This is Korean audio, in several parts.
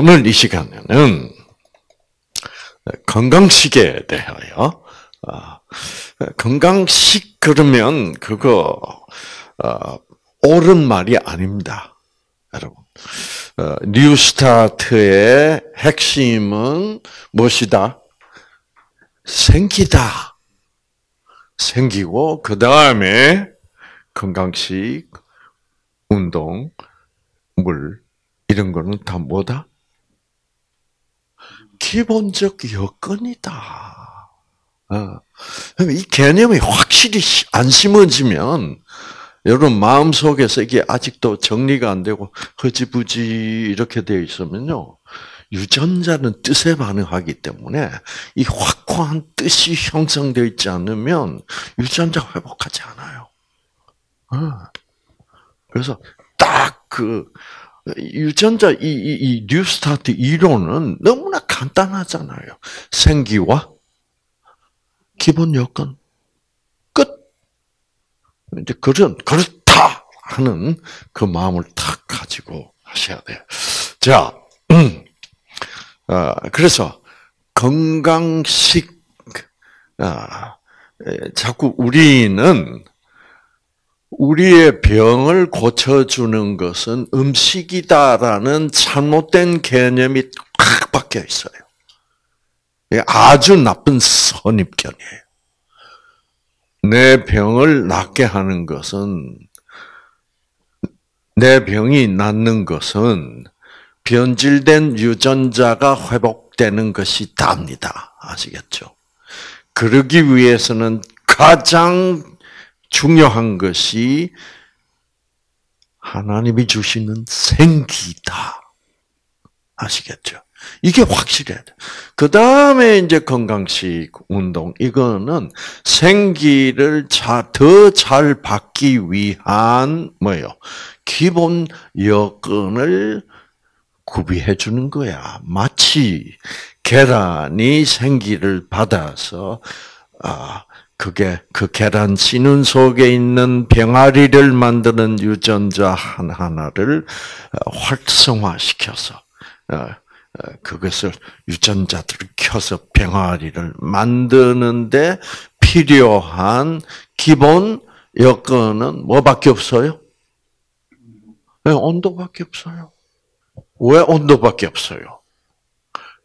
오늘 이 시간에는 건강식에 대하여 아, 건강식 그러면 그거 어, 옳은 말이 아닙니다, 여러분. 어, 뉴스타트의 핵심은 무엇이다? 생기다. 생기고 그 다음에 건강식, 운동, 물 이런 거는 다 뭐다? 기본적 여건이다. 어. 이 개념이 확실히 안 심어지면 여러분 마음 속에서 이게 아직도 정리가 안 되고 허지부지 이렇게 되어 있으면요. 유전자는 뜻에 반응하기 때문에 이 확고한 뜻이 형성되어 있지 않으면 유전자 회복하지 않아요. 어. 그래서 딱 그 유전자 이, 이, 이 뉴스타트 이론은 너무나 간단하잖아요. 생기와 기본 여건 끝. 이제 그런 그렇다 하는 그 마음을 탁 가지고 하셔야 돼요. 자, 음. 어, 그래서 건강식 아, 자꾸 우리는 우리의 병을 고쳐주는 것은 음식이다라는 잘못된 개념이 탁 박혀 있어요. 아주 나쁜 선입견이에요. 내 병을 낫게 하는 것은, 내 병이 낫는 것은 변질된 유전자가 회복되는 것이 답니다. 아시겠죠? 그러기 위해서는 가장 중요한 것이 하나님이 주시는 생기다. 아시겠죠? 이게 확실해야 돼. 그 다음에 이제 건강식 운동. 이거는 생기를 더 잘 받기 위한, 뭐예요? 기본 여건을 구비해 주는 거야. 마치 계란이 생기를 받아서, 아, 그게 그 계란 씨눈 속에 있는 병아리를 만드는 유전자 하나하나를 어, 활성화시켜서 어, 어, 그것을 유전자들을 켜서 병아리를 만드는데 필요한 기본 여건은 뭐밖에 없어요? 네, 온도밖에 없어요. 왜 온도밖에 없어요?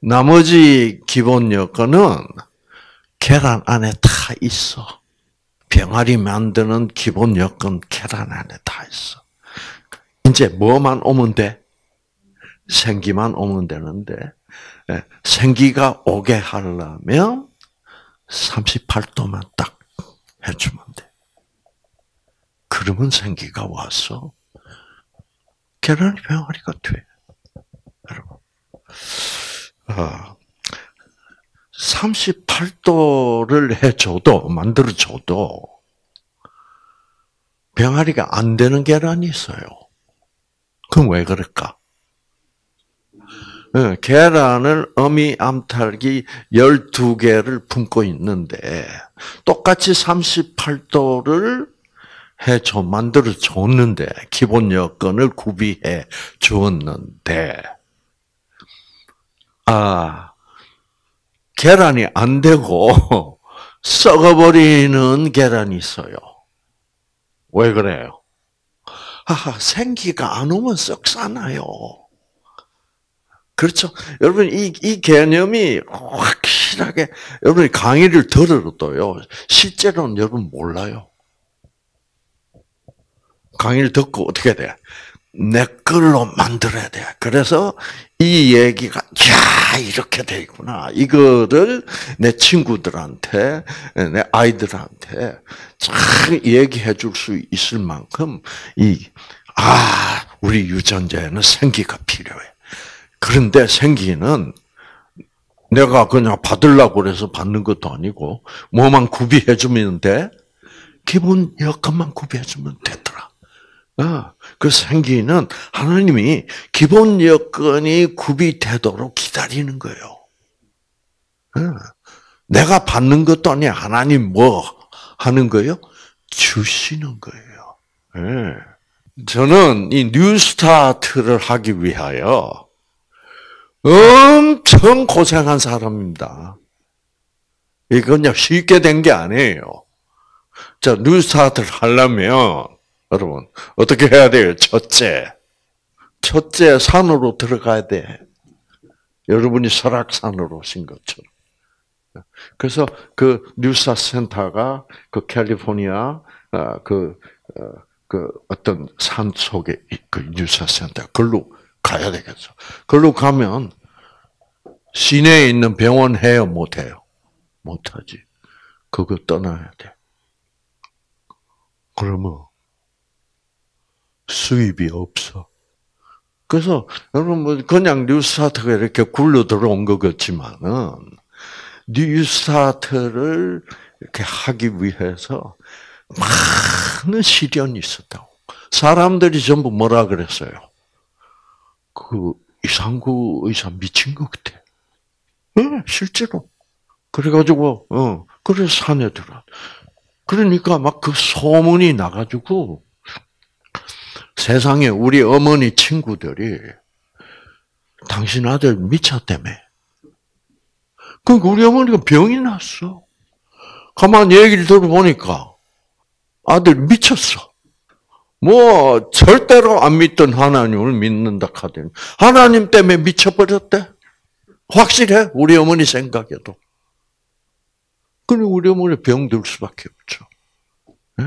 나머지 기본 여건은 계란 안에 다 있어. 병아리 만드는 기본 여건 계란 안에 다 있어. 이제 뭐만 오면 돼? 생기만 오면 되는데 예, 생기가 오게 하려면 38도만 딱 해주면 돼. 그러면 생기가 와서 계란이 병아리가 돼. 여러분. 아, 38도를 해줘도, 만들어줘도, 병아리가 안 되는 계란이 있어요. 그럼 왜 그럴까? 네, 계란을 어미 암탉이 12개를 품고 있는데, 똑같이 38도를 해줘, 만들어 줬는데, 기본 여건을 구비해 주었는데, 아, 계란이 안 되고 썩어버리는 계란이 있어요. 왜 그래요? 하하, 생기가 안 오면 썩잖아요. 그렇죠? 여러분, 이, 이 개념이 확실하게, 여러분이 강의를 들어도요, 실제로는 여러분 몰라요. 강의를 듣고 어떻게 돼? 내 걸로 만들어야 돼. 그래서 이 얘기가 야 이렇게 돼 있구나. 이거를 내 친구들한테 내 아이들한테 잘 얘기해 줄 수 있을 만큼 이 아, 우리 유전자에는 생기가 필요해. 그런데 생기는 내가 그냥 받으려고 그래서 받는 것도 아니고 뭐만 구비해 주면 돼. 기본 여건만 구비해 주면 되더라. 어, 그 생기는 하나님이 기본 여건이 구비되도록 기다리는 거예요. 어, 내가 받는 것도 아니야. 하나님 뭐 하는 거예요? 주시는 거예요. 예. 저는 이 뉴스타트를 하기 위하여 엄청 고생한 사람입니다. 이건 쉽게 된 게 아니에요. 자, 뉴스타트를 하려면, 여러분, 어떻게 해야 돼요? 첫째. 첫째, 산으로 들어가야 돼. 여러분이 설악산으로 오신 것처럼. 그래서 그 뉴스타 센터가 그 캘리포니아, 어, 그, 어, 그 어떤 산 속에 그 뉴스타 센터, 걸로 가야 되겠어. 걸로 가면 시내에 있는 병원 해요, 못 해요? 못 하지. 그거 떠나야 돼. 그러면 수입이 없어. 그래서 여러분 뭐 그냥 뉴스타트가 이렇게 굴러 들어온 것 같지만은 뉴스타트를 이렇게 하기 위해서 많은 시련이 있었다고. 사람들이 전부 뭐라 그랬어요? 그 이상구 의사 미친 것 같아. 응, 실제로. 그래가지고, 어, 그래서 산에 들어. 그러니까 막 그 소문이 나가지고, 세상에 우리 어머니 친구들이, 당신 아들 미쳤다며. 그 우리 어머니가 병이 났어. 가만 얘기를 들어보니까, 아들 미쳤어. 뭐 절대로 안 믿던 하나님을 믿는다 하더니 하나님 때문에 미쳐버렸대. 확실해 우리 어머니 생각에도. 그럼 우리 어머니 병들 수밖에 없죠. 네.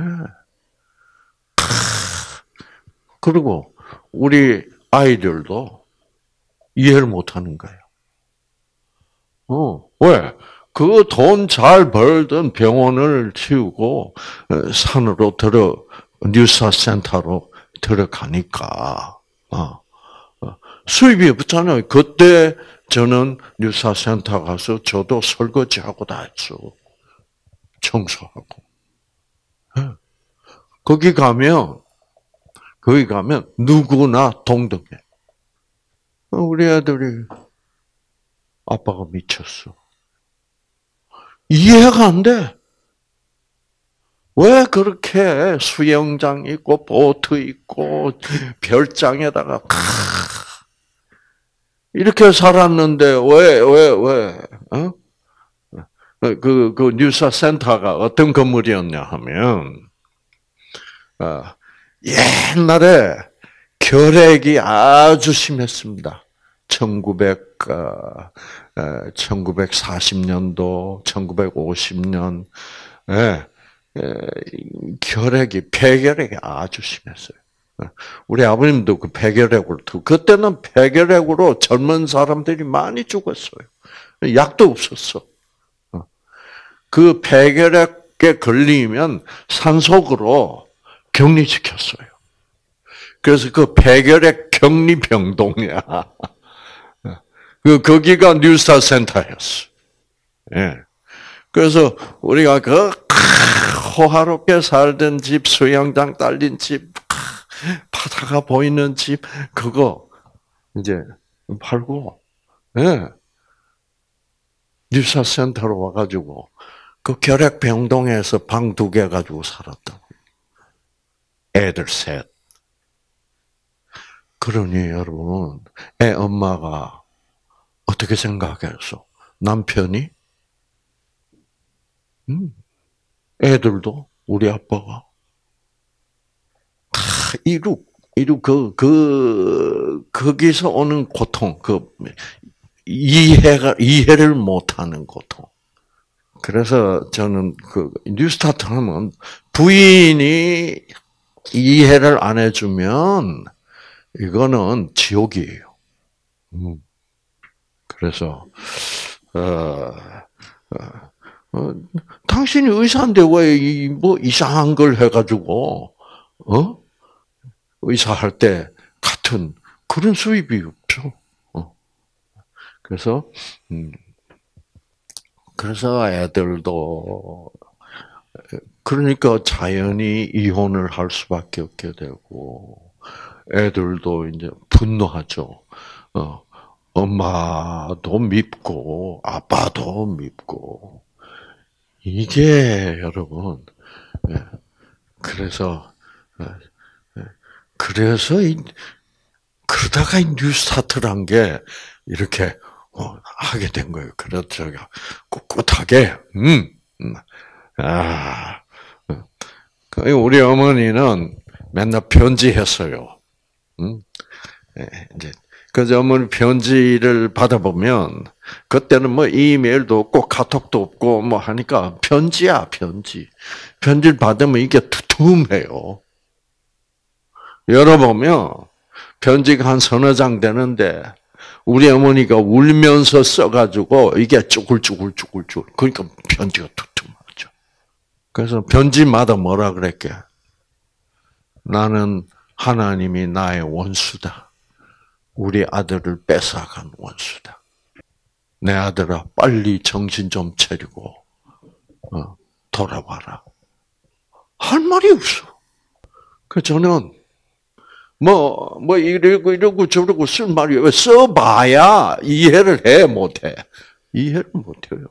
그리고 우리 아이들도 이해를 못 하는 거예요. 어 왜? 그 돈 잘 벌던 병원을 치우고 어, 산으로 들어 뉴사 센터로 들어가니까 어, 어, 수입이 없잖아요. 그때 저는 뉴사 센터 가서 저도 설거지하고 다 했어. 청소하고. 예. 거기 가면 거기 가면 누구나 동등해. 우리 아들이 아빠가 미쳤어. 이해가 안 돼. 왜 그렇게 수영장 있고 보트 있고 별장에다가 이렇게 살았는데 왜 왜 왜? 어? 그, 그 뉴사 센터가 어떤 건물이었냐 하면 어, 옛날에 결핵이 아주 심했습니다. 1900, 어, 1940년도, 1950년, 예, 결핵이 폐결핵이 아주 심했어요. 우리 아버님도 그 폐결핵으로 그때는 폐결핵으로 젊은 사람들이 많이 죽었어요. 약도 없었어. 그 폐결핵에 걸리면 산속으로 격리시켰어요. 그래서 그 폐결핵 격리 병동이야. 그 거기가 뉴스타 센터였어. 예. 그래서 우리가 그 호화롭게 살던 집, 수영장 딸린 집, 바다가 보이는 집, 그거 이제 팔고, 예. 뉴사 센터로 와가지고 그 결핵 병동에서 방 두 개 가지고 살았다. 애들 셋. 그러니 여러분, 애 엄마가 어떻게 생각해서 남편이 음, 애들도 우리 아빠가 다 이룩 이룩 그, 그, 거기서 오는 고통, 그, 이해가, 이해를 못하는 고통. 그래서 저는 그, 뉴스타트 하면 부인이 이해를 안 해주면, 이거는 지옥이에요. 음. 그래서, 어, 어 어, 당신이 의사인데 왜 뭐 이상한 걸 해가지고 어 의사 할 때 같은 그런 수입이 없죠. 어. 그래서 음, 그래서 애들도 그러니까 자연히 이혼을 할 수밖에 없게 되고 애들도 이제 분노하죠. 어, 엄마도 밉고 아빠도 밉고 이게 여러분 예, 그래서 예, 예, 그래서 이 그러다가 이 뉴스타트란 게 이렇게 어, 하게 된 거예요. 그래서 제가 꿋꿋하게 음, 음. 아그 우리 어머니는 맨날 편지했어요. 음? 예, 이제 그 어머니 편지를 받아보면 그때는 뭐 이메일도 없고 카톡도 없고 뭐 하니까 편지야 편지. 편지를 받으면 이게 두툼해요. 열어보면 편지가 한 서너 장 되는데 우리 어머니가 울면서 써가지고 이게 쭈글쭈글쭈글쭈글 그러니까 편지가 두툼하죠. 그래서 편지마다 뭐라 그랬게? 나는 하나님이 나의 원수다. 우리 아들을 뺏어간 원수다. 내 아들아, 빨리 정신 좀 차리고, 어, 돌아와라. 할 말이 없어. 그 저는, 뭐, 뭐, 이러고, 이러고, 저러고 쓸 말이 왜 써봐야 이해를 해, 못 해. 이해를 못 해요.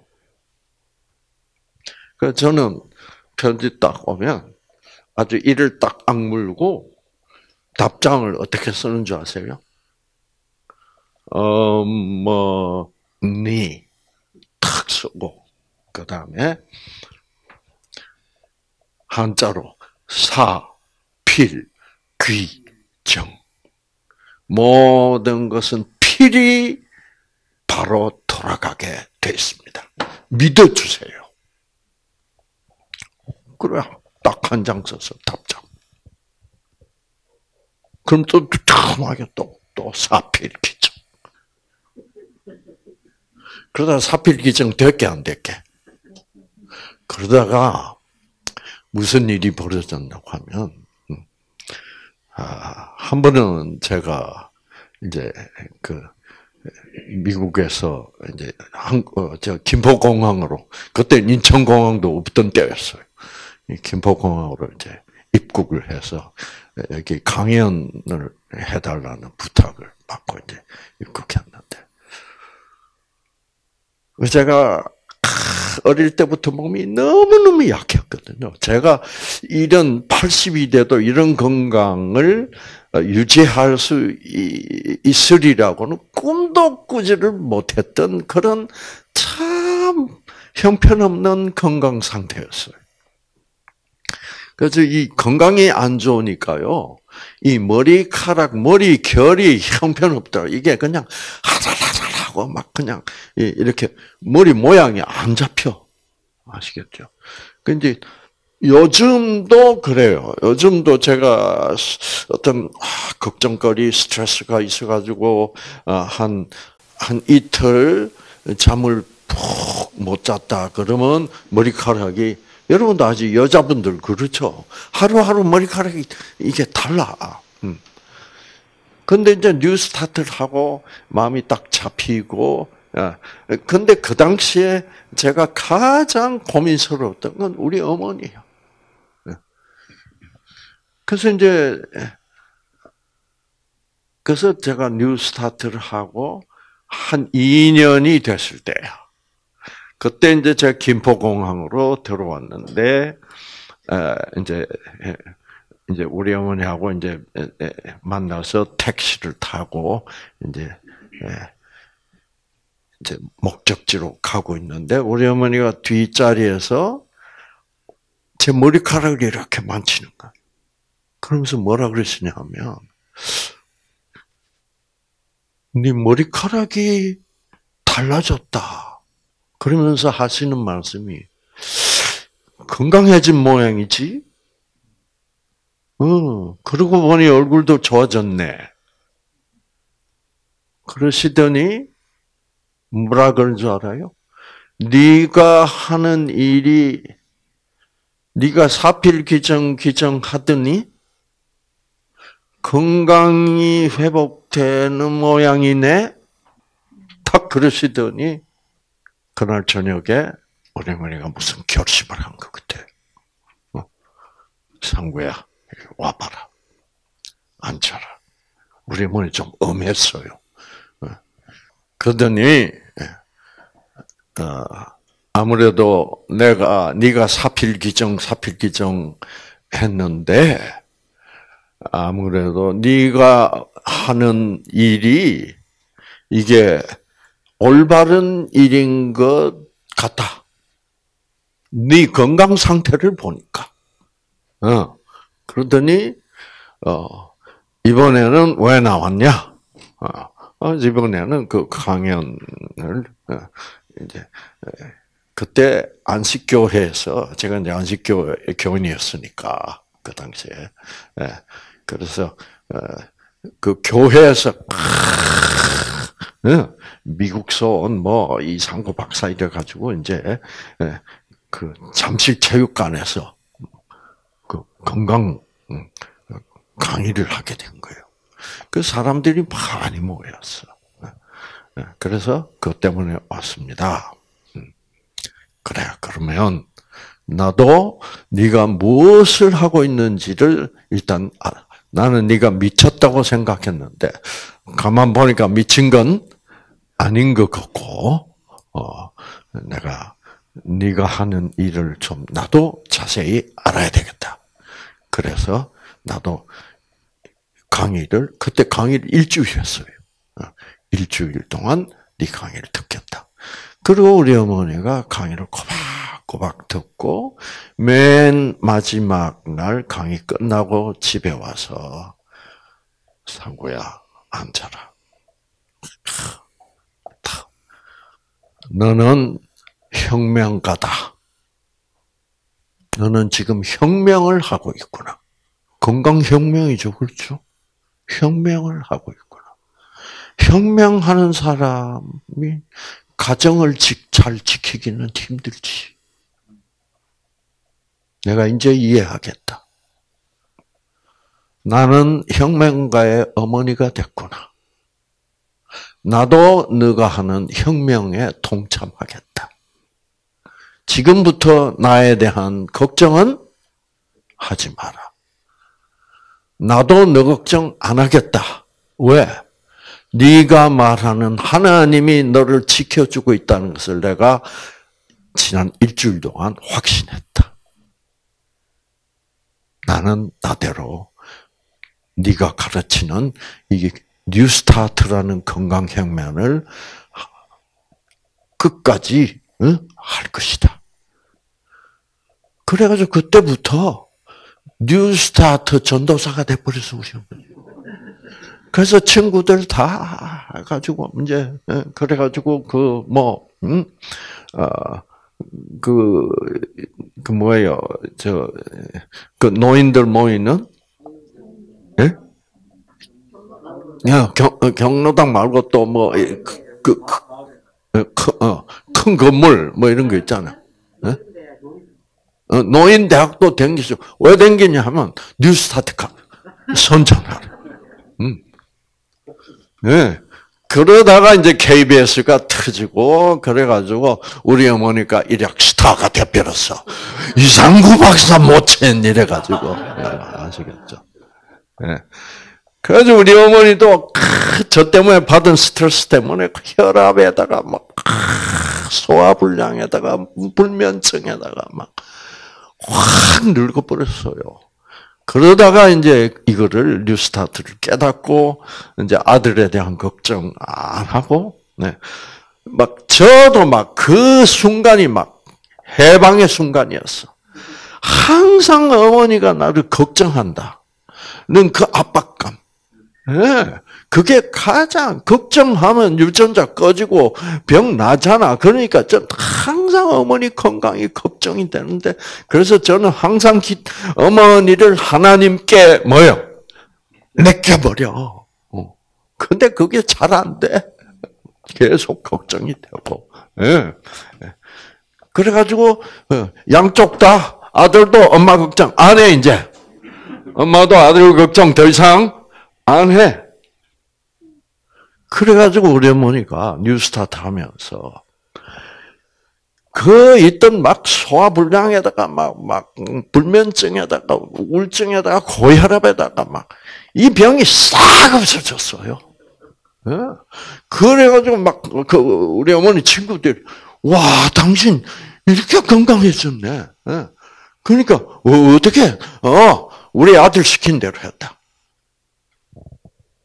그 저는 편지 딱 오면 아주 이를 딱 악물고 답장을 어떻게 쓰는 줄 아세요? 어, 뭐, 니, 탁 쓰고, 그 다음에, 한자로, 사, 필, 귀, 정. 모든 것은 필히 바로 돌아가게 되어 있습니다. 믿어주세요. 그래, 딱 한 장 써서 답장. 그럼 또 탐하게 또, 또 사필기정. 그러다 사필기정 됐게 안 됐게. 그러다가 무슨 일이 벌어졌냐고 하면, 음, 아, 한 번은 제가 이제 그 미국에서 이제 한, 어, 저 김포공항으로 그때 인천공항도 없던 때였어요. 김포공항으로 이제 입국을 해서 여기 강연을 해달라는 부탁을 받고 이제 입국했는데 제가 어릴 때부터 몸이 너무너무 약했거든요. 제가 이런 80이 돼도 이런 건강을 유지할 수 있으리라고는 꿈도 꾸지를 못했던 그런 참 형편없는 건강 상태였어요. 그래서 이 건강이 안 좋으니까요. 이 머리카락, 머리 결이 형편없더라. 이게 그냥 하달하달하고 막 그냥 이렇게 머리 모양이 안 잡혀. 아시겠죠? 근데 요즘도 그래요. 요즘도 제가 어떤 아, 걱정거리, 스트레스가 있어가지고 한한 아, 이틀 잠을 푹 못 잤다 그러면 머리카락이 여러분도 아직 여자분들 그렇죠. 하루하루 머리카락이 이게 달라. 음. 근데 이제 NEWSTART를 하고 마음이 딱 잡히고, 근데 그 당시에 제가 가장 고민스러웠던 건 우리 어머니예요. 그래서 이제 그래서 제가 NEWSTART를 하고 한 2년이 됐을 때야. 그때 이제 제가 김포공항으로 들어왔는데, 이제, 이제 우리 어머니하고 이제 만나서 택시를 타고 이제, 이제 목적지로 가고 있는데, 우리 어머니가 뒷자리에서 제 머리카락을 이렇게 만지는 거야. 그러면서 뭐라 그러시냐면, 네 머리카락이 달라졌다. 그러면서 하시는 말씀이 건강해진 모양이지. 어, 그러고 보니 얼굴도 좋아졌네. 그러시더니 뭐라 그런 줄 알아요? 네가 하는 일이 네가 사필 기정 기정 하더니 건강이 회복되는 모양이네. 딱 그러시더니 그날 저녁에 우리 어머니가 무슨 결심을 한 것 같아. 어? 상구야, 와봐라. 앉아라. 우리 어머니 좀 엄했어요. 어? 그러더니 예. 어, 아무래도 내가 네가 사필기정 사필기정 했는데 아무래도 네가 하는 일이 이게 올바른 일인 것 같다. 네 건강 상태를 보니까. 어. 그러더니, 어, 이번에는 왜 나왔냐? 어, 어 이번에는 그 강연을, 어, 이제, 그때 안식교회에서, 제가 이제 안식교 교인이었으니까, 그 당시에. 예. 그래서, 어, 그 교회에서, 미국서 온뭐 이상고 박사 이래 가지고 이제 예, 그 잠실 체육관에서 그 건강 음, 강의를 하게 된 거예요. 그 사람들이 많이 모였어. 예, 예, 그래서 그것 때문에 왔습니다. 음, 그래 그러면 나도 네가 무엇을 하고 있는지를 일단 알아. 나는 네가 미쳤다고 생각했는데 가만 보니까 미친 건 아닌 것 같고 어, 내가 네가 하는 일을 좀 나도 자세히 알아야 되겠다. 그래서 나도 강의를 그때 강의를 일주일 했어요. 어, 일주일 동안 네 강의를 듣겠다. 그리고 우리 어머니가 강의를 꼬박꼬박 듣고 맨 마지막 날 강의 끝나고 집에 와서 상구야 앉아라. 너는 혁명가다. 너는 지금 혁명을 하고 있구나. 건강혁명이죠, 그렇죠? 혁명을 하고 있구나. 혁명하는 사람이 가정을 잘 지키기는 힘들지. 내가 이제 이해하겠다. 나는 혁명가의 어머니가 됐구나. 나도 네가 하는 혁명에 동참하겠다. 지금부터 나에 대한 걱정은 하지 마라. 나도 너 걱정 안 하겠다. 왜? 네가 말하는 하나님이 너를 지켜주고 있다는 것을 내가 지난 일주일 동안 확신했다. 나는 나대로 네가 가르치는 이게 뉴스타트라는 건강혁명을 끝까지 할 것이다. 그래가지고 그때부터 뉴스타트 전도사가 돼버렸어, 우리 그래서 친구들 다 가지고 이제 그래가지고 그뭐 음? 어, 그, 그 뭐예요, 저, 그 노인들 모이는, 예? 야, 경, 어, 경로당 말고 또 뭐, 그, 그, 그, 어, 큰 건물, 뭐 이런 거 있잖아. 네? 어, 노인 대학도 댕기죠. 왜 댕기냐 하면, 뉴스타트카. 선전하라. 음. 네. 그러다가 이제 KBS가 터지고, 그래가지고, 우리 어머니가 일약 스타가 돼버렸어. 이상구 박사 못챈 이래가지고. 네, 아시겠죠? 네. 그래서 우리 어머니도 저 때문에 받은 스트레스 때문에 혈압에다가 막 소화불량에다가 불면증에다가 막 확 늙어버렸어요. 그러다가 이제 이거를 뉴스타트를 깨닫고 이제 아들에 대한 걱정 안 하고 네. 막 저도 막 그 순간이 막 해방의 순간이었어. 항상 어머니가 나를 걱정한다. 는그 압박감. 네. 그게 가장 걱정하면 유전자 꺼지고 병 나잖아. 그러니까 저 항상 어머니 건강이 걱정이 되는데 그래서 저는 항상 기, 어머니를 하나님께 뭐요? 맡겨버려. 어. 근데 그게 잘 안 돼. 계속 걱정이 되고. 예. 그래가지고 어, 양쪽 다 아들도 엄마 걱정 안 해 이제. 엄마도 아들 걱정 더 이상 안 해. 그래가지고 우리 어머니가 뉴스타트 하면서 그 있던 막 소화불량에다가 막, 막, 불면증에다가, 우울증에다가, 고혈압에다가 막, 이 병이 싹 없어졌어요. 예? 그래가지고 막, 그, 우리 어머니 친구들이, 와, 당신 이렇게 건강해졌네. 예? 그러니까, 어, 어떻게, 어, 우리 아들 시킨 대로 했다.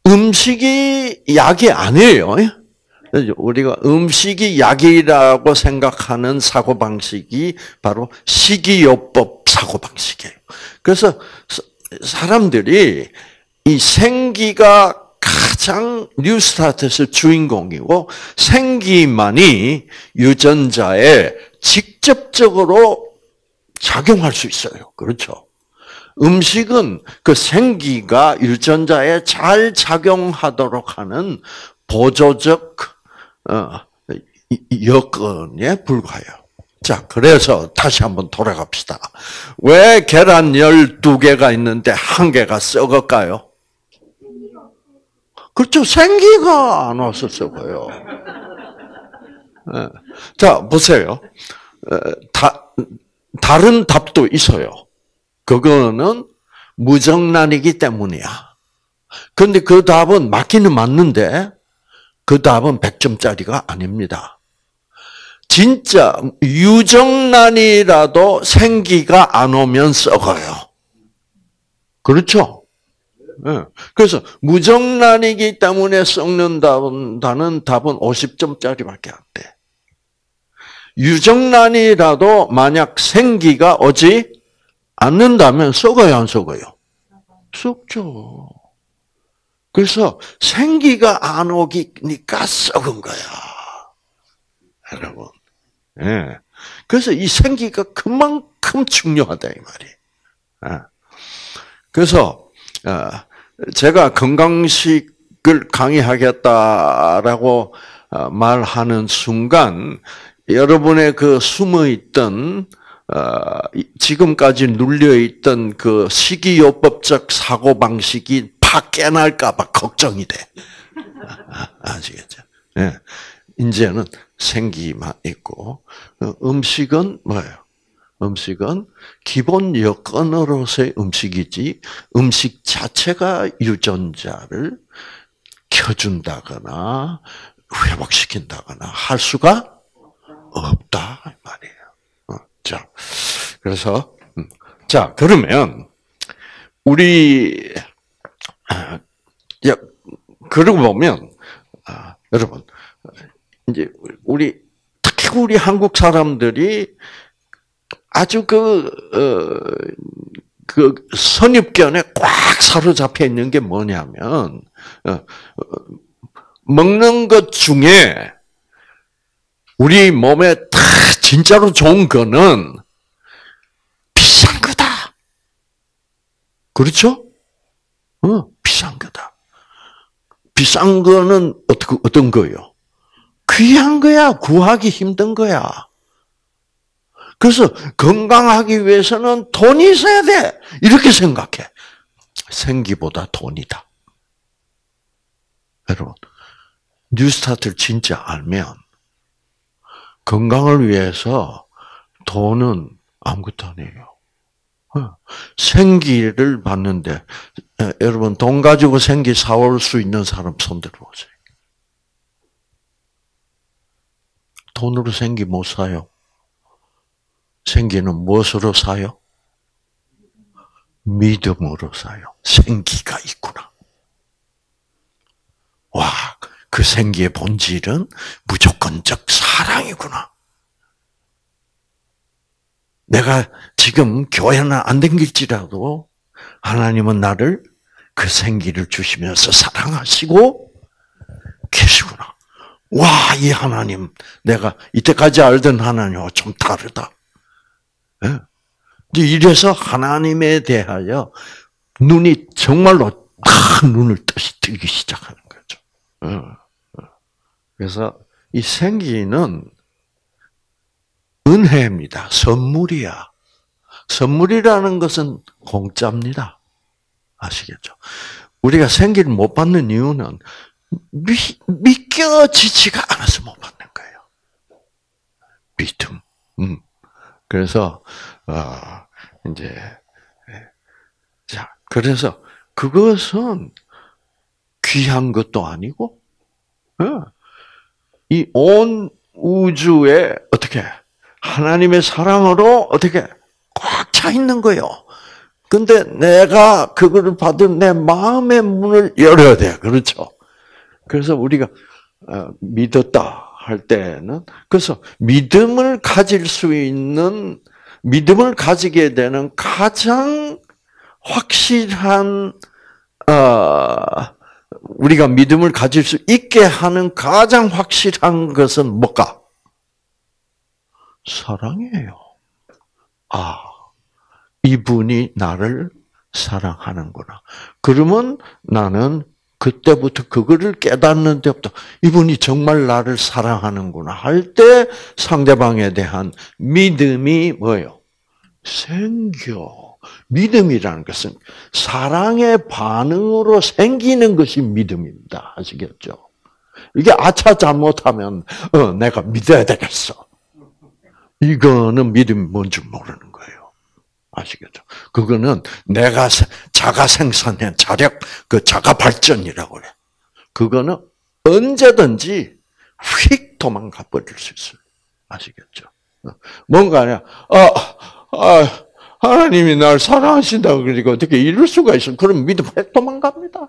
음식이 약이 아니에요. 우리가 음식이 약이라고 생각하는 사고 방식이 바로 식이요법 사고 방식이에요. 그래서 사람들이 이 생기가 가장 뉴스타트에서 주인공이고 생기만이 유전자에 직접적으로 작용할 수 있어요. 그렇죠? 음식은 그 생기가 유전자에 잘 작용하도록 하는 보조적 어, 여건에 불과해요. 자, 그래서 다시 한번 돌아갑시다. 왜 계란 12개가 있는데 한 개가 썩을까요? 그렇죠. 생기가 안 와서 썩어요. 예. 자, 보세요. 어, 다, 다른 답도 있어요. 그거는 무정란이기 때문이야. 근데 그 답은 맞기는 맞는데, 그 답은 100점짜리가 아닙니다. 진짜 유정란이라도 생기가 안 오면 썩어요. 그렇죠? 네. 그래서 무정란이기 때문에 썩는다는 답은 50점짜리밖에 안 돼. 유정란이라도 만약 생기가 오지 않는다면 썩어요, 안 썩어요? 썩죠. 그래서 생기가 안 오기니까 썩은 거야. 여러분. 예. 그래서 이 생기가 그만큼 중요하다 이 말이. 예. 그래서 어, 제가 건강식을 강의하겠다라고 어, 말하는 순간 여러분의 그 숨어 있던 어, 지금까지 눌려 있던 그 식이요법적 사고 방식이 파 깨날까봐 걱정이 돼. 아시겠죠? 예. 이제는 생기만 있고 어, 음식은 뭐예요? 음식은 기본 여건으로서의 음식이지 음식 자체가 유전자를 켜준다거나 회복시킨다거나 할 수가 없다 말이에요. 어, 자, 그래서 음, 자 그러면 우리 야 그러고 보면 아, 여러분 이제 우리 특히 우리 한국 사람들이 아주 그, 어, 그 선입견에 꽉 사로잡혀 있는 게 뭐냐면, 어, 어, 먹는 것 중에 우리 몸에 다 진짜로 좋은 거는 비싼 거다. 그렇죠? 어, 비싼 거다. 비싼 거는 어떻게, 어떤 거요? 귀한 거야. 구하기 힘든 거야. 그래서 건강하기 위해서는 돈이 있어야 돼. 이렇게 생각해. 생기보다 돈이다. 여러분, 뉴스타트를 진짜 알면 건강을 위해서 돈은 아무것도 아니에요. 어, 생기를 받는데 여러분 돈 가지고 생기 사올 수 있는 사람 손 들어 보세요. 돈으로 생기 못 사요. 생기는 무엇으로 사요? 믿음으로 사요. 생기가 있구나. 와, 그 생기의 본질은 무조건적 사랑이구나. 내가 지금 교회는 안 댕길지라도 하나님은 나를 그 생기를 주시면서 사랑하시고 계시구나. 와, 이 하나님, 내가 이때까지 알던 하나님과 좀 다르다. 예. 이래서 하나님에 대하여 눈이 정말로 다 눈을 뜨기 시작하는. 그래서 이 생기는 은혜입니다. 선물이야. 선물이라는 것은 공짜입니다. 아시겠죠? 우리가 생기를 못 받는 이유는 미, 믿겨지지가 않아서 못 받는 거예요. 믿음. 음. 그래서 어, 이제 예. 자 그래서 그것은 귀한 것도 아니고 예. 이온 우주에 어떻게 하나님의 사랑으로 어떻게 꽉 차 있는 거요. 근데 내가 그거를 받은 내 마음의 문을 열어야 돼. 그렇죠? 그래서 우리가 어, 믿었다 할 때는 그래서 믿음을 가질 수 있는 믿음을 가지게 되는 가장 확실한 어, 우리가 믿음을 가질 수 있게 하는 가장 확실한 것은 뭘까? 사랑이에요. 아, 이분이 나를 사랑하는구나. 그러면 나는 그때부터 그거를 깨닫는 데부터 이분이 정말 나를 사랑하는구나 할 때 상대방에 대한 믿음이 뭐예요? 생겨. 믿음이라는 것은 사랑의 반응으로 생기는 것이 믿음입니다. 아시겠죠? 이게 아차 잘못하면 어, 내가 믿어야 되겠어. 이거는 믿음이 뭔지 모르는 거예요. 아시겠죠? 그거는 내가 자가 생산한 자력, 그 자가 발전이라고 그래. 그거는 언제든지 휙 도망가 버릴 수 있어요. 아시겠죠? 어, 뭔가 아니야. 아, 아, 하나님이 날 사랑하신다 그러니까 어떻게 이럴 수가 있어? 그럼 믿음 왜 도망갑니다.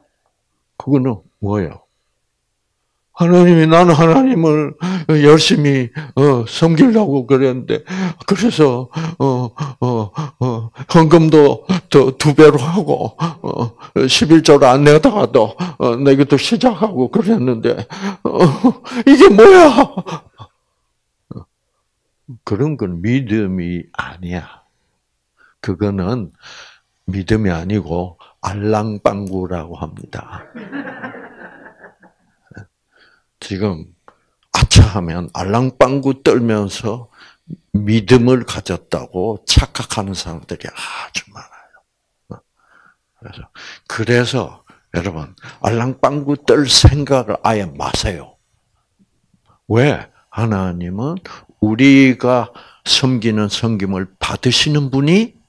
그거는 뭐예요? 하나님이 나는 하나님을 열심히 어, 섬기려고 그랬는데 그래서 어, 어, 어, 헌금도 두 배로 하고 어, 11조를 안 내다가도 어, 또 시작하고 그랬는데 어, 이게 뭐야? 그런 건 믿음이 아니야. 그거는 믿음이 아니고 알랑방구라고 합니다. 지금 아차 하면 알랑방구 떨면서 믿음을 가졌다고 착각하는 사람들이 아주 많아요. 그래서 그래서 여러분 알랑방구 떨 생각을 아예 마세요. 왜? 하나님은 우리가 섬기는 섬김을 받으시는 분이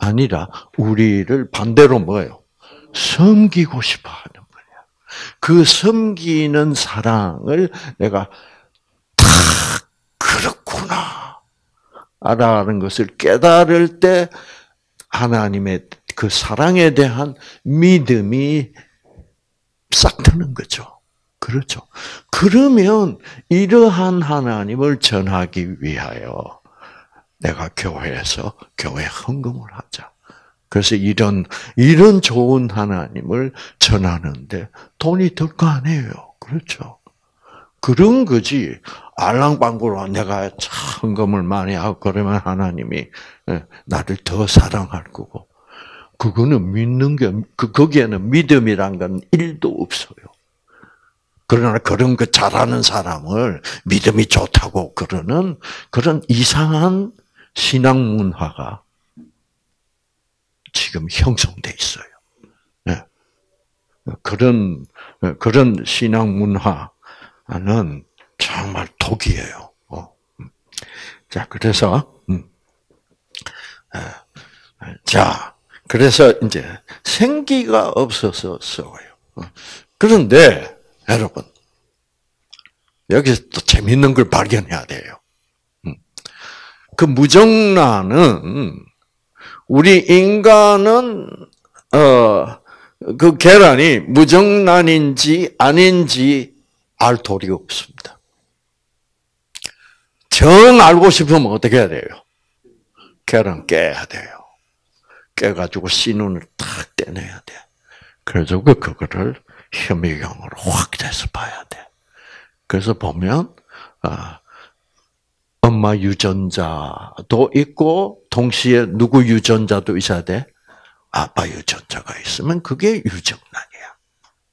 아니라 우리를 반대로 뭐예요? 섬기고 싶어 하는 분이야. 그 섬기는 사랑을 내가 다 그렇구나. 알아는 것을 깨달을 때 하나님의 그 사랑에 대한 믿음이 싹 트는 거죠. 그렇죠. 그러면 이러한 하나님을 전하기 위하여 내가 교회에서 교회 헌금을 하자. 그래서 이런 이런 좋은 하나님을 전하는데 돈이 들 거 아니에요. 그렇죠. 그런 거지. 알랑방구로 내가 헌금을 많이 하고 그러면 하나님이 예, 나를 더 사랑할 거고. 그거는 믿는 게, 그, 거기에는 믿음이란 건 1도 없어요. 그러나 그런 거 잘하는 사람을 믿음이 좋다고 그러는 그런 이상한 신앙 문화가 지금 형성돼 있어요. 네. 그런 그런 신앙 문화는 정말 독이에요. 어. 자, 그래서 음. 자, 그래서 이제 생기가 없어서 써요. 어. 그런데 여러분, 여기서 또 재밌는 걸 발견해야 돼요. 음. 그 무정란은 우리 인간은 어 그 계란이 무정란인지 아닌지 알 도리가 없습니다. 정 알고 싶으면 어떻게 해야 돼요? 계란 깨야 돼요. 깨가지고 씨눈을 탁 떼내야 돼. 그래서 그 그거를 혐의경으로 확 돼서 봐야 돼. 그래서 보면 아, 엄마 유전자도 있고 동시에 누구 유전자도 있어야 돼? 아빠 유전자가 있으면 그게 유정란이야.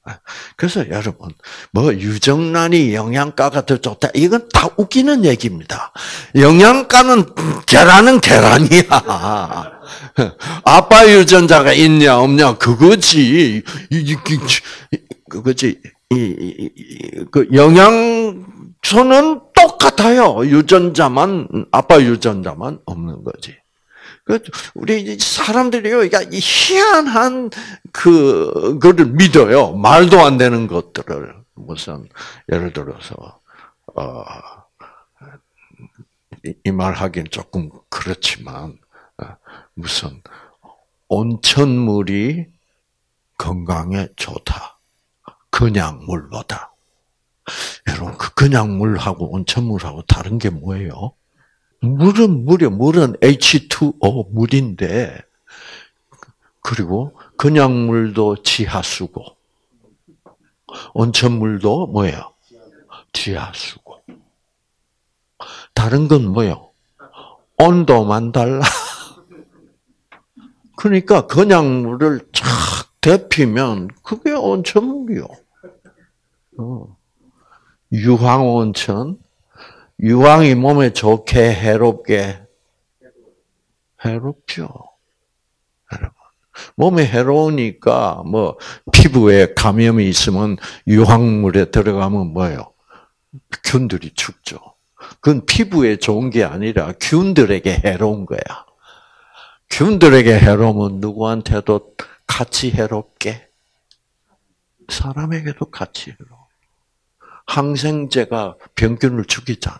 아, 그래서 여러분, 뭐 유정란이 영양가가 더 좋다. 이건 다 웃기는 얘기입니다. 영양가는 계란은 계란이야. 아빠 유전자가 있냐 없냐 그거지. 그거지. 이, 그 영양소는 똑같아요. 유전자만 아빠 유전자만 없는 거지. 그 우리 사람들이요, 희한한 그 거를 믿어요. 말도 안 되는 것들을 무슨 예를 들어서 어 이 말하기는 조금 그렇지만 어, 무슨 온천물이 건강에 좋다. 그냥 물보다. 여러분, 그 그냥 물하고 온천물하고 다른 게 뭐예요? 물은 물이요. 물은 H2O 물인데, 그리고 그냥 물도 지하수고, 온천물도 뭐예요? 지하수고. 다른 건 뭐예요? 온도만 달라. 그러니까 그냥 물을 쫙 데피면 그게 온천물이요. 어. 유황온천, 유황이 몸에 좋게 해롭게 해롭죠. 여러분. 몸에 해로우니까 뭐 피부에 감염이 있으면 유황물에 들어가면 뭐예요? 균들이 죽죠. 그건 피부에 좋은 게 아니라 균들에게 해로운 거야. 균들에게 해로우면 누구한테도 같이 해롭게 사람에게도 같이 해로. 항생제가 병균을 죽이잖아.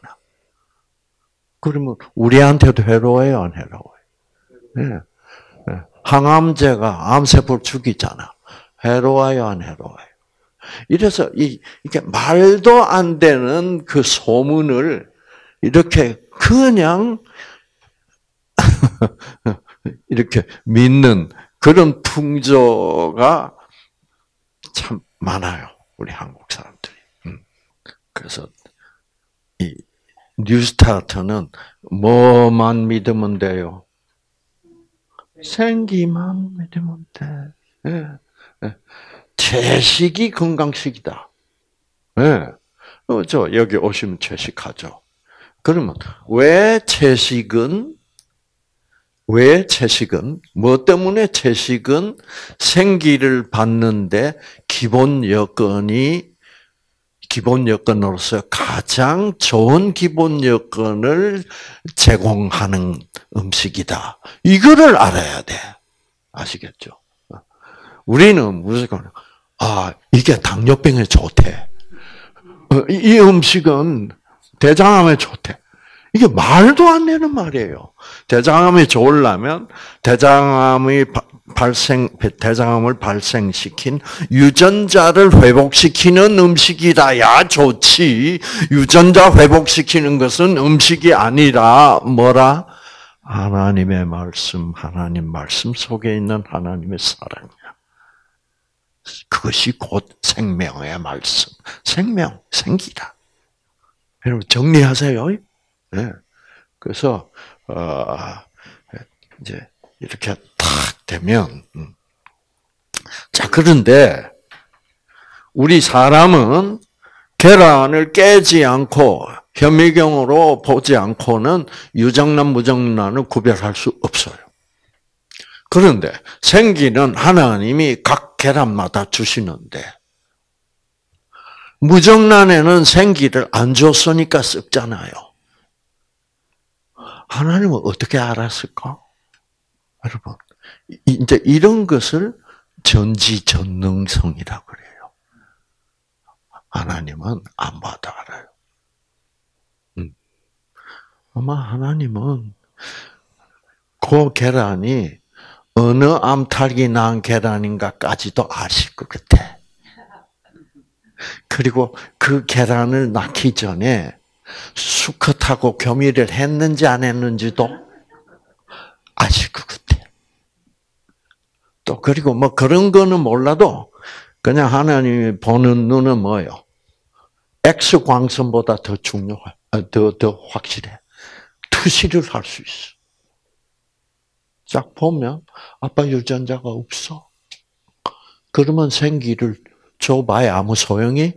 그러면 우리한테도 해로워요, 안 해로워요? 네. 네. 항암제가 암세포를 죽이잖아. 해로워요, 안 해로워요? 이래서 이, 이게 말도 안 되는 그 소문을 이렇게 그냥 이렇게 믿는 그런 풍조가 참 많아요. 우리 한국. 음. 그래서 이 뉴스타트는 뭐만 믿으면 돼요? 생기만 믿으면 돼. 예. 예. 채식이 건강식이다. 예. 어, 저 여기 오시면 채식하죠. 그러면 왜 채식은 왜 채식은 뭐 때문에 채식은 생기를 받는데 기본 여건이 기본 여건으로서 가장 좋은 기본 여건을 제공하는 음식이다. 이거를 알아야 돼. 아시겠죠? 우리는 무조건 아 이게 당뇨병에 좋대. 어, 이 음식은 대장암에 좋대. 이게 말도 안 되는 말이에요. 대장암이 좋으려면 대장암이 발생 대장암을 발생시킨 유전자를 회복시키는 음식이라야 좋지. 유전자 회복시키는 것은 음식이 아니라 뭐라 하나님의 말씀, 하나님 말씀 속에 있는 하나님의 사랑이야. 그것이 곧 생명의 말씀, 생명, 생기다. 여러분 정리하세요. 네. 그래서 어, 이제 이렇게 탁 되면 음. 자 그런데 우리 사람은 계란을 깨지 않고 현미경으로 보지 않고는 유정란 무정란을 구별할 수 없어요. 그런데 생기는 하나님이 각 계란마다 주시는데 무정란에는 생기를 안 줬으니까 썩잖아요. 하나님은 어떻게 알았을까? 여러분, 이제 이런 것을 전지전능성이라고 그래요. 하나님은 안 봐도 알아요. 음. 아마 하나님은 그 계란이 어느 암탉이 낳은 계란인가까지도 아실 것 같아. 그리고 그 계란을 낳기 전에 수컷하고 교미를 했는지 안 했는지도 아실 것 같아. 또 그리고 뭐 그런 거는 몰라도 그냥 하나님이 보는 눈은 뭐예요? X 광선보다 더 중요해, 아, 더, 더 확실해. 투시를 할 수 있어. 쫙 보면 아빠 유전자가 없어. 그러면 생기를 줘봐야 아무 소용이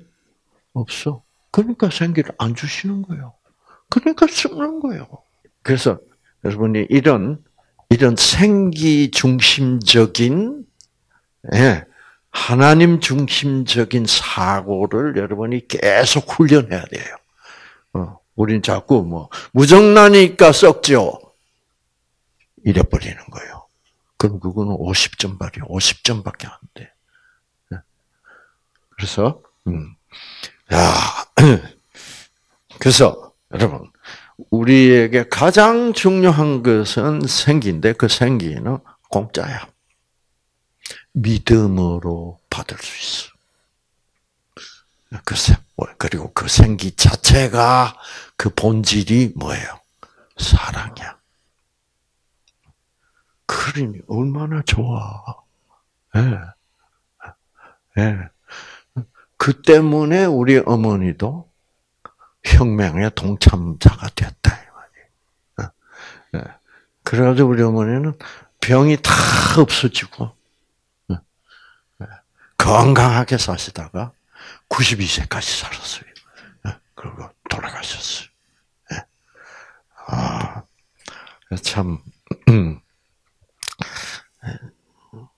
없어. 그러니까 생기를 안 주시는 거예요. 그러니까 숨는 거예요. 그래서 여러분이 이런 이런 생기 중심적인 예, 하나님 중심적인 사고를 여러분이 계속 훈련해야 돼요. 어, 우린 자꾸 뭐 무정란이니까 썩죠. 이래버리는 거예요. 그럼 그거는 50점 발이 50점밖에 안 돼. 예. 그래서 음, 야, 그래서 여러분 우리에게 가장 중요한 것은 생기인데 그 생기는 공짜야. 믿음으로 받을 수 있어. 글쎄, 그리고 그 생기 자체가 그 본질이 뭐예요? 사랑이야. 그러니 얼마나 좋아. 예. 예. 그 때문에 우리 어머니도 혁명의 동참자가 이 말이에요. 예. 그래가지고 우리 어머니는 병이 다 없어지고 예. 건강하게 사시다가 92세까지 살았어요. 예. 그리고 돌아가셨어요. 아, 참, 음.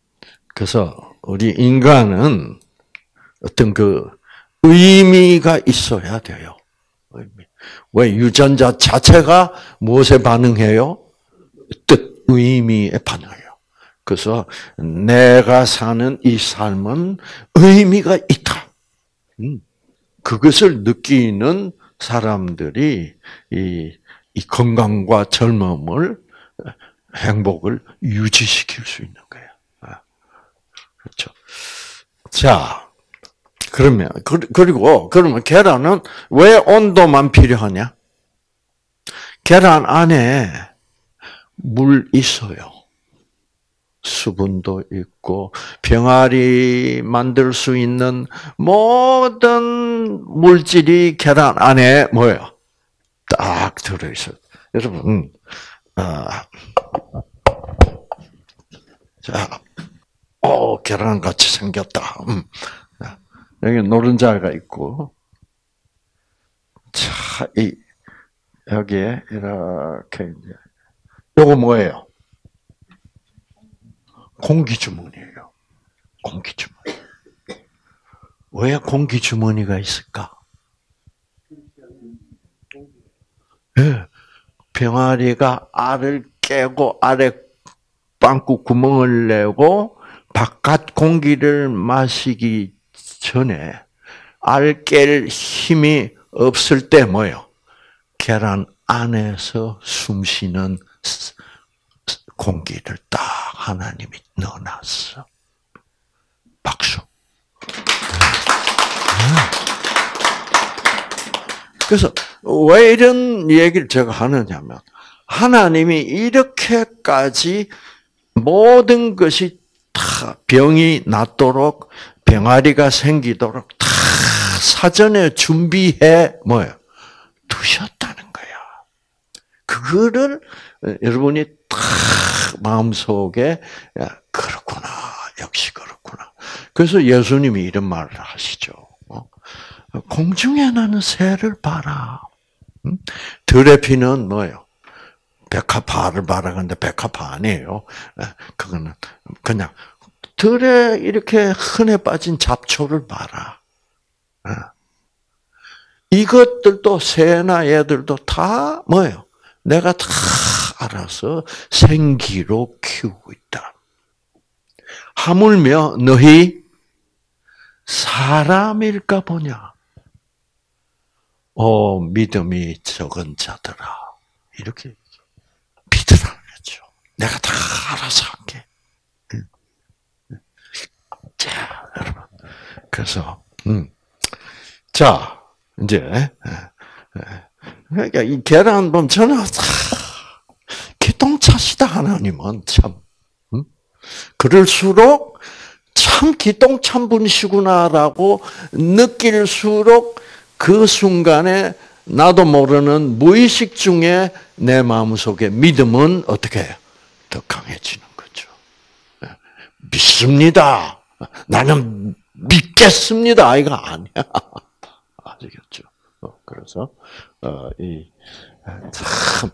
그래서 우리 인간은 어떤 그 의미가 있어야 돼요. 왜 유전자 자체가 무엇에 반응해요? 뜻, 의미에 반응해요. 그래서 내가 사는 이 삶은 의미가 있다. 음. 그것을 느끼는 사람들이 이, 이 건강과 젊음을 행복을 유지시킬 수 있는 거예요. 아, 그렇죠. 자, 그러면 그, 그리고 그러면 계란은 왜 온도만 필요하냐? 계란 안에 물 있어요. 수분도 있고 병아리 만들 수 있는 모든 물질이 계란 안에 뭐예요? 딱 들어 있어요. 여러분, 음, 아, 자, 어 계란 같이 생겼다. 음. 여기 노른자가 있고, 자, 이, 여기에 이렇게 이제, 요거 뭐예요? 공기주머니예요. 공기주머니. 왜 공기주머니가 있을까? 네. 병아리가 알을 깨고 아래 빵꾸 구멍을 내고 바깥 공기를 마시기 전에 알 깰 힘이 없을 때 뭐요? 계란 안에서 숨 쉬는 공기를 딱 하나님이 넣어놨어. 박수. 그래서 왜 이런 얘기를 제가 하느냐면 하나님이 이렇게까지 모든 것이 다 병이 낫도록 병아리가 생기도록 다 사전에 준비해 뭐요 두셨다는 거야. 그거를 여러분이 딱 마음속에 야, 그렇구나. 역시 그렇구나. 그래서 예수님이 이런 말을 하시죠. 어? 공중에 나는 새를 봐라. 들의 피는 뭐예요? 백합화를. 근데 백합화 아니에요. 그거는 그냥 들에 이렇게 흔해 빠진 잡초를 봐라. 이것들도 새나 애들도 다 뭐예요? 내가 다 알아서 생기로 키우고 있다. 하물며 너희 사람일까 보냐? 어, 믿음이 적은 자들아. 이렇게 믿으라는 거죠. 내가 다 알아서 할게. 자, 여러분. 그래서, 음. 자, 이제, 예, 예. 그러니까 이 계란 보면 저는, 기똥차시다, 하나님은 참. 음? 그럴수록 참 기똥찬 분이시구나라고 느낄수록 그 순간에 나도 모르는 무의식 중에 내 마음속에 믿음은 어떻게 해요? 더 강해지는 거죠. 예. 믿습니다. 나는 믿겠습니다. 이가 아니야. 아시겠죠? 어, 그래서 어, 이 참,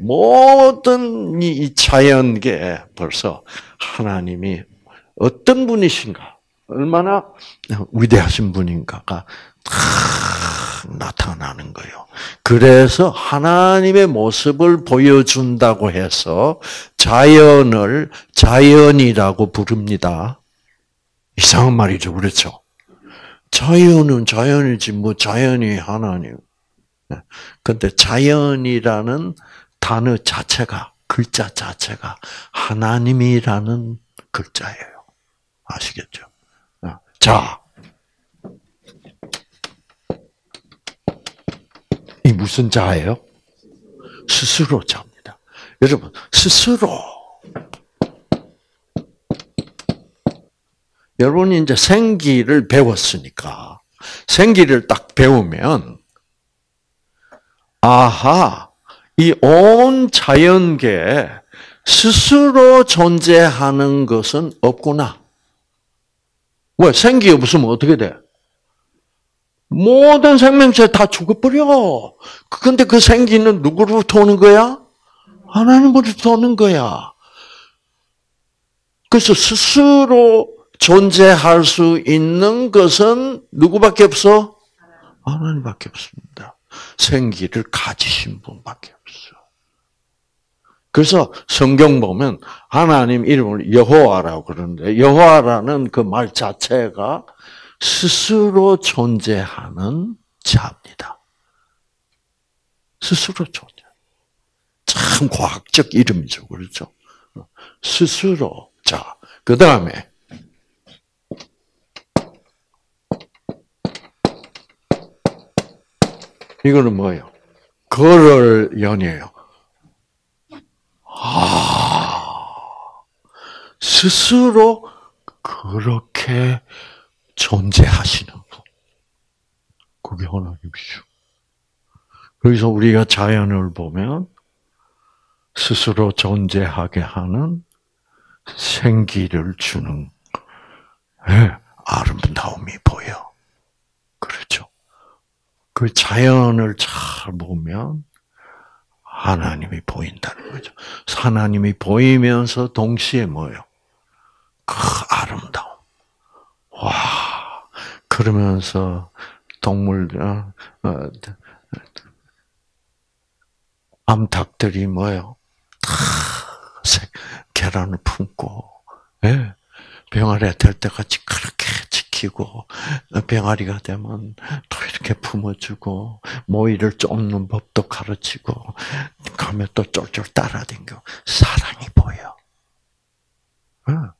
모든 이 자연계 벌써 하나님이 어떤 분이신가, 얼마나 위대하신 분인가가 다 나타나는 거예요. 그래서 하나님의 모습을 보여준다고 해서 자연을 자연이라고 부릅니다. 이상한 말이죠. 그렇죠? 자연은 자연이지, 뭐 자연이 하나님. 네. 근데 자연이라는 단어 자체가, 글자 자체가 하나님이라는 글자예요. 아시겠죠? 자. 이 무슨 자예요? 스스로 자입니다. 여러분, 스스로. 여러분이 이제 생기를 배웠으니까, 생기를 딱 배우면, 아하, 이 온 자연계 스스로 존재하는 것은 없구나. 왜? 생기 없으면 어떻게 돼? 모든 생명체 다 죽어버려. 근데 그 생기는 누구로부터 오는 거야? 하나님으로부터 오는 거야. 그래서 스스로 존재할 수 있는 것은 누구밖에 없어? 하나님밖에 없습니다. 생기를 가지신 분밖에 없어. 그래서 성경 보면 하나님 이름을 여호와라고 그러는데 여호와라는 그 말 자체가 스스로 존재하는 자입니다. 스스로 존재. 참 과학적 이름이죠. 그렇죠? 스스로. 자, 그 다음에 이거는 뭐예요? 거를 연이에요. 아, 스스로 그렇게 존재하시는 분. 그게 하나님이죠. 그래서 우리가 자연을 보면 스스로 존재하게 하는 생기를 주는 네, 아름다움이 보여. 그 자연을 잘 보면 하나님이 보인다는 거죠. 하나님이 보이면서 동시에 뭐요? 그 아름다움. 와, 그러면서 동물들, 어, 어, 암탉들이 뭐요? 다 계란을 품고, 예, 병아리 될 때까지 그렇게 지키고, 병아리가 되면 또 이렇게 품어주고, 모이를 쫓는 법도 가르치고, 가면 또 쫄쫄 따라댕겨. 사랑이 보여. 어.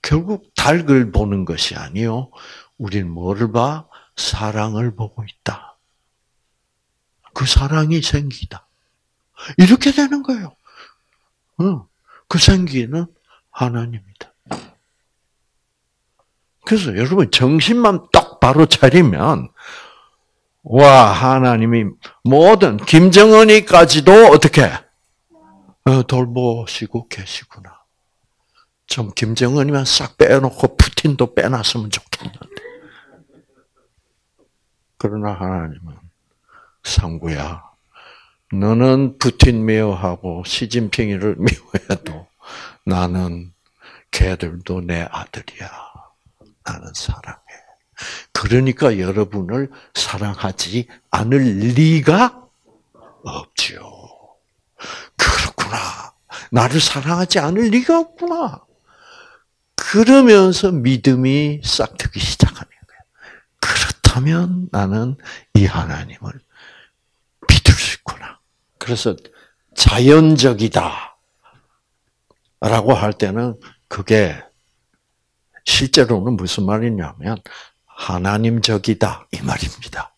결국 닭을 보는 것이 아니요. 우리는 뭐를 봐? 사랑을 보고 있다. 그 사랑이 생기다. 이렇게 되는 거예요. 그 생기는 하나님이다. 그래서 여러분 정신만 똑바로 차리면 와 하나님이 모든 김정은이까지도 어떻게 어, 돌보시고 계시구나. 좀 김정은이만 싹 빼놓고 푸틴도 빼놨으면 좋겠는데. 그러나 하나님은 상구야. 너는 푸틴 미워하고 시진핑이를 미워해도 나는 걔들도 내 아들이야. 나는 사랑해. 그러니까 여러분을 사랑하지 않을 리가 없죠. 그렇구나. 나를 사랑하지 않을 리가 없구나. 그러면서 믿음이 싹트기 시작하는 거예요. 그렇다면 나는 이 하나님을 믿을 수 있구나. 그래서 자연적이다. 라고 할 때는 그게 실제로는 무슨 말이냐면 하나님적이다 이 말입니다.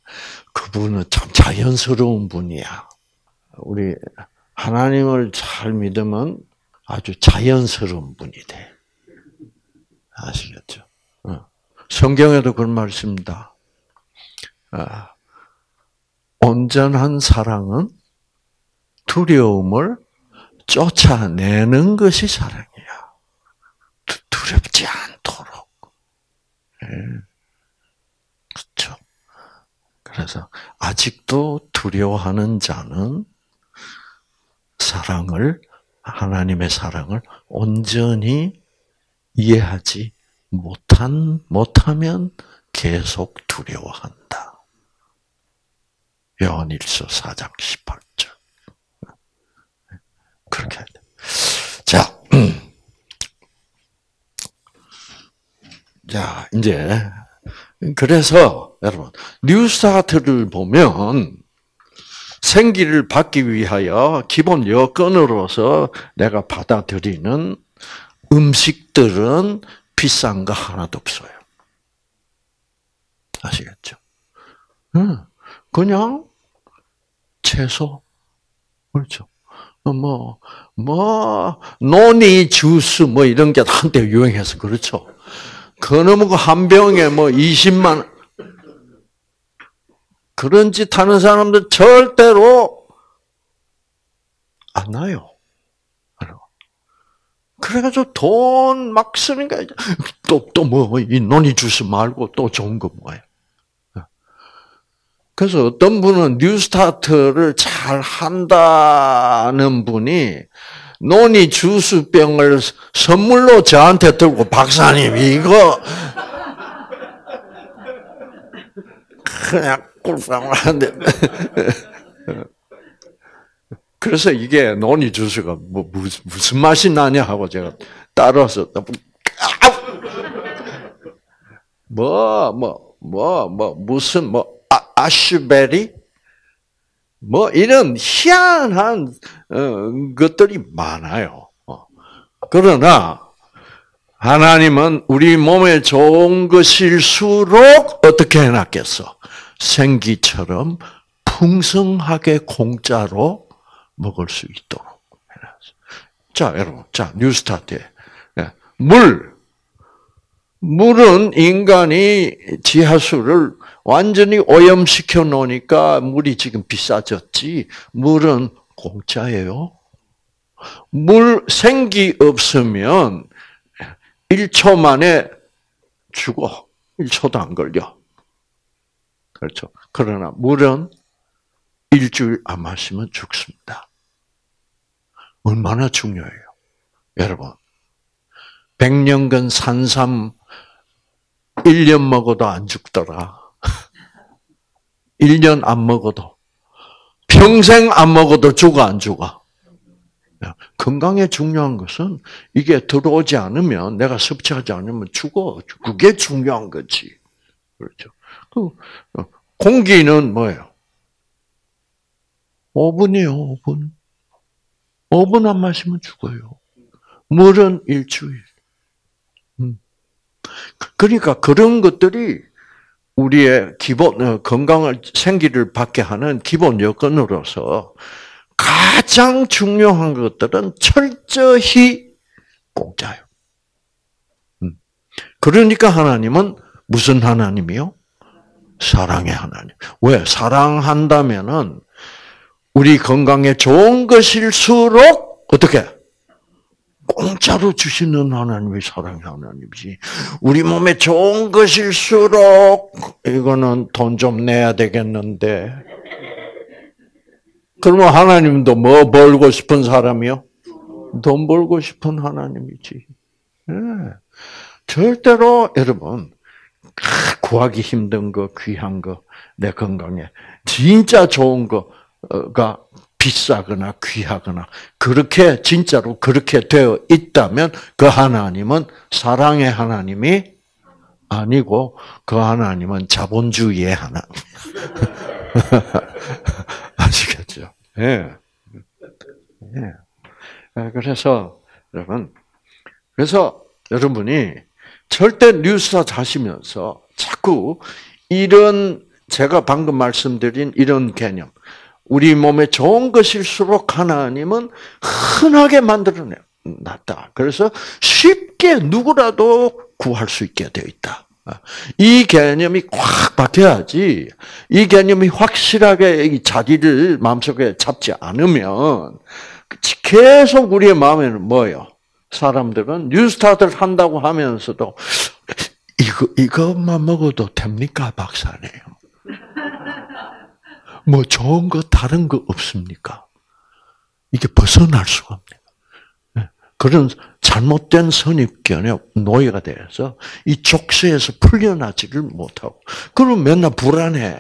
그분은 참 자연스러운 분이야. 우리 하나님을 잘 믿으면 아주 자연스러운 분이 돼. 아시겠죠? 어. 성경에도 그런 말 있습니다. 아, 온전한 사랑은 두려움을 쫓아내는 것이 사랑이야. 두렵지. 예. 그렇죠. 그래서 아직도 두려워하는 자는 사랑을 하나님의 사랑을 온전히 이해하지 못한, 못하면 계속 두려워한다. 요한일서 4장 18절. 그렇게 해야 돼. 자, 자, 이제, 그래서, 여러분, 뉴스타트를 보면, 생기를 받기 위하여 기본 여건으로서 내가 받아들이는 음식들은 비싼 거 하나도 없어요. 아시겠죠? 그냥 채소, 그렇죠. 뭐, 뭐, 노니 주스, 뭐, 이런 게 한때 유행해서, 그렇죠. 그놈의 한 병에 뭐, 20만, 그런 짓 하는 사람들 절대로 안 나요. 그래가지고 돈 막 쓰니까 또또 뭐 이 논이 주스 말고 또 좋은 거 뭐예요? 그래서 어떤 분은 뉴스타트를 잘 한다는 분이 논이 주스병을 선물로 저한테 들고 박사님 이거 그냥 꿀빵을 하는데. 그래서 이게 논이 주스가 뭐 무슨 맛이 나냐 하고 제가 따라서 뭐뭐 뭐뭐 뭐, 무슨 뭐 아, 슈베리 뭐 이런 희한한 어, 것들이 많아요. 어. 그러나 하나님은 우리 몸에 좋은 것일수록 어떻게 해놨겠어? 생기처럼 풍성하게 공짜로 먹을 수 있도록 해놨어요. 자, 여러분, 자, 뉴스타트. 예. 물. 물은 인간이 지하수를 완전히 오염시켜 놓으니까 물이 지금 비싸졌지. 물은 공짜예요. 물 생기 없으면 1초 만에 죽어. 1초도 안 걸려. 그렇죠. 그러나 물은 일주일 안 마시면 죽습니다. 얼마나 중요해요. 여러분, 100년간 산삼 1년 먹어도 안 죽더라. 1년 안 먹어도. 평생 안 먹어도 죽어, 안 죽어? 건강에 중요한 것은 이게 들어오지 않으면, 내가 섭취하지 않으면 죽어. 그게 중요한 거지. 그렇죠. 그, 어, 공기는 뭐예요? 5분이요, 5분. 5분 안 마시면 죽어요. 물은 일주일. 음. 그러니까 그런 것들이 우리의 기본, 어, 건강을, 생기를 받게 하는 기본 여건으로서 가장 중요한 것들은 철저히 공짜요. 음. 그러니까 하나님은 무슨 하나님이요? 사랑의 하나님. 왜? 사랑한다면은 우리 건강에 좋은 것일수록 어떻게 공짜로 주시는 하나님이 사랑의 하나님이지. 우리 몸에 좋은 것일수록 이거는 돈 좀 내야 되겠는데. 그러면 하나님도 뭐 벌고 싶은 사람이요? 돈 벌고 싶은 하나님이지. 네. 절대로 여러분 구하기 힘든 거, 귀한 거, 내 건강에 진짜 좋은 거가 비싸거나 귀하거나 그렇게 진짜로 그렇게 되어 있다면 그 하나님은 사랑의 하나님이 아니고 그 하나님은 자본주의의 하나님. 아시겠죠? 예. 예. 그래서 여러분, 그래서 여러분이 절대 뉴스타 자시면서 자꾸 이런 제가 방금 말씀드린 이런 개념, 우리 몸에 좋은 것일수록 하나님은 흔하게 만들어내 놨다. 그래서 쉽게 누구라도 구할 수 있게 되어 있다. 이 개념이 꽉 박혀야지. 이 개념이 확실하게 자리를 마음속에 잡지 않으면 계속 우리의 마음에는 뭐예요? 사람들은 뉴스타트를 한다고 하면서도 이거 이것만 먹어도 됩니까, 박사님? 뭐 좋은 거 다른 거 없습니까? 이게 벗어날 수가 없네요. 네. 그런 잘못된 선입견에 노예가 돼서 이 족쇄에서 풀려나지를 못하고 그럼 맨날 불안해.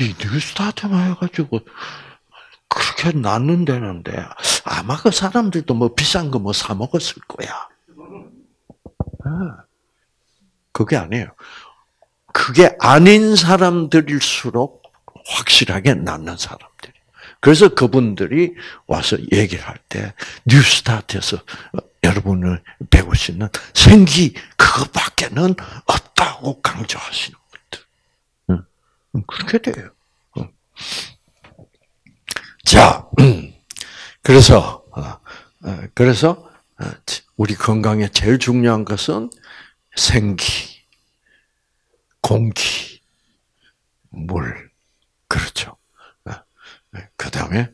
이 뉴스타트만 해가지고 그렇게 낳는다는데 아마 그 사람들도 뭐 비싼 거 뭐 사 먹었을 거야. 네. 그게 아니에요. 그게 아닌 사람들일수록 확실하게 낫는 사람들이. 그래서 그분들이 와서 얘기를 할 때 뉴스타트에서 여러분을 배울 수 있는 생기 그것밖에는 없다고 강조하시는 분들. 그렇게 돼요. 자, 그래서 어, 어, 그래서 어, 우리 건강에 제일 중요한 것은 생기, 공기, 물, 그렇죠. 그 다음에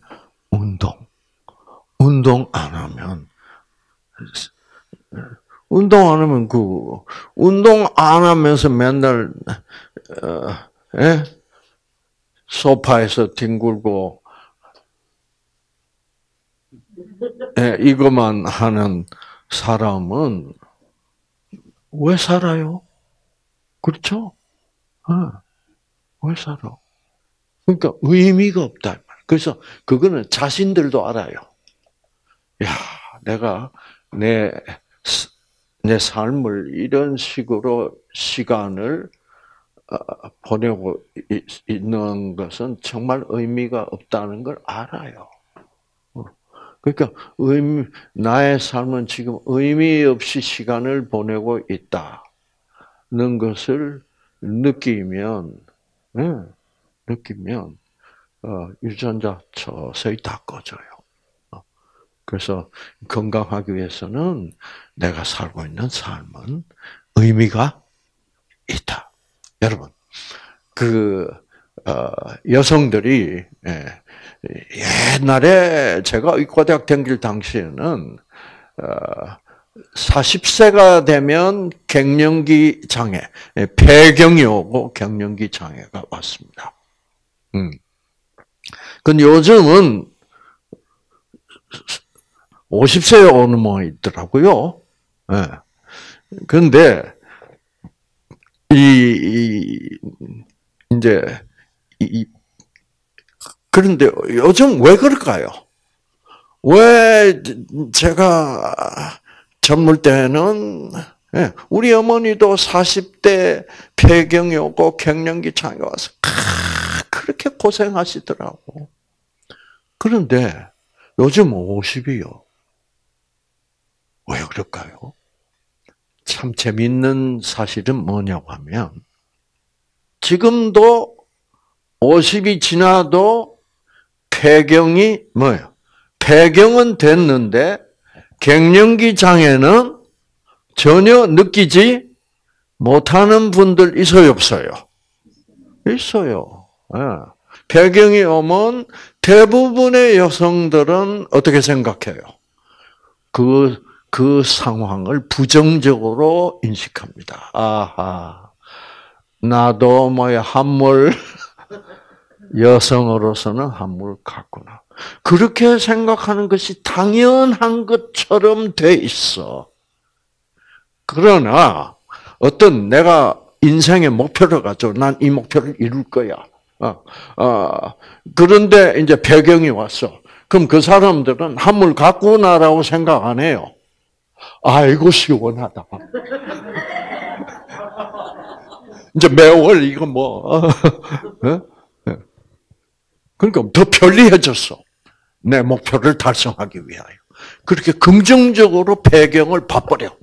운동. 운동 안 하면 운동 안 하면 그 운동 안 하면서 맨날 어, 예? 소파에서 뒹굴고 예, 이것만 하는 사람은 왜 살아요? 그렇죠? 어, 왜 살아? 그러니까 의미가 없다. 그래서 그거는 자신들도 알아요. 야, 내가 내, 내 삶을 이런 식으로 시간을 어, 보내고 있는 것은 정말 의미가 없다는 걸 알아요. 어, 그러니까 의미, 나의 삶은 지금 의미 없이 시간을 보내고 있다는 것을 느끼면, 네, 느끼면 어, 유전자 서서히 다 꺼져요. 어, 그래서 건강하기 위해서는 내가 살고 있는 삶은 의미가 있다. 여러분, 그 어, 여성들이 예, 옛날에 제가 의과대학 다닐 당시에는 40세가 되면 갱년기 장애, 예, 폐경이 오고 갱년기 장애가 왔습니다. 음. 근데 요즘은 50세에 오는 뭐 있더라고요. 예. 근데, 이, 이 이제, 이, 그런데 요즘 왜 그럴까요? 왜 제가 젊을 때는 예, 우리 어머니도 40대 폐경이 오고 갱년기 장애 와서 그렇게 고생하시더라고. 그런데 요즘 50이요. 왜 그럴까요? 참 재밌는 사실은 뭐냐고 하면 지금도 50이 지나도 폐경이 뭐예요? 폐경은 됐는데 갱년기 장애는 전혀 느끼지 못하는 분들 있어요, 없어요? 있어요. 예. 폐경이 오면 대부분의 여성들은 어떻게 생각해요? 그, 그 상황을 부정적으로 인식합니다. 아하. 나도 뭐야, 한물, 여성으로서는 한물 같구나. 그렇게 생각하는 것이 당연한 것처럼 돼 있어. 그러나, 어떤 내가 인생의 목표를 가지고 난 이 목표를 이룰 거야. 어, 어, 그런데 이제 배경이 왔어. 그럼 그 사람들은 한물 갖구나라고 생각 안 해요. 아이고 시원하다. 이제 매월 이거 뭐 어? 어? 그러니까 더 편리해졌어. 내 목표를 달성하기 위하여. 그렇게 긍정적으로 배경을 바꿔려.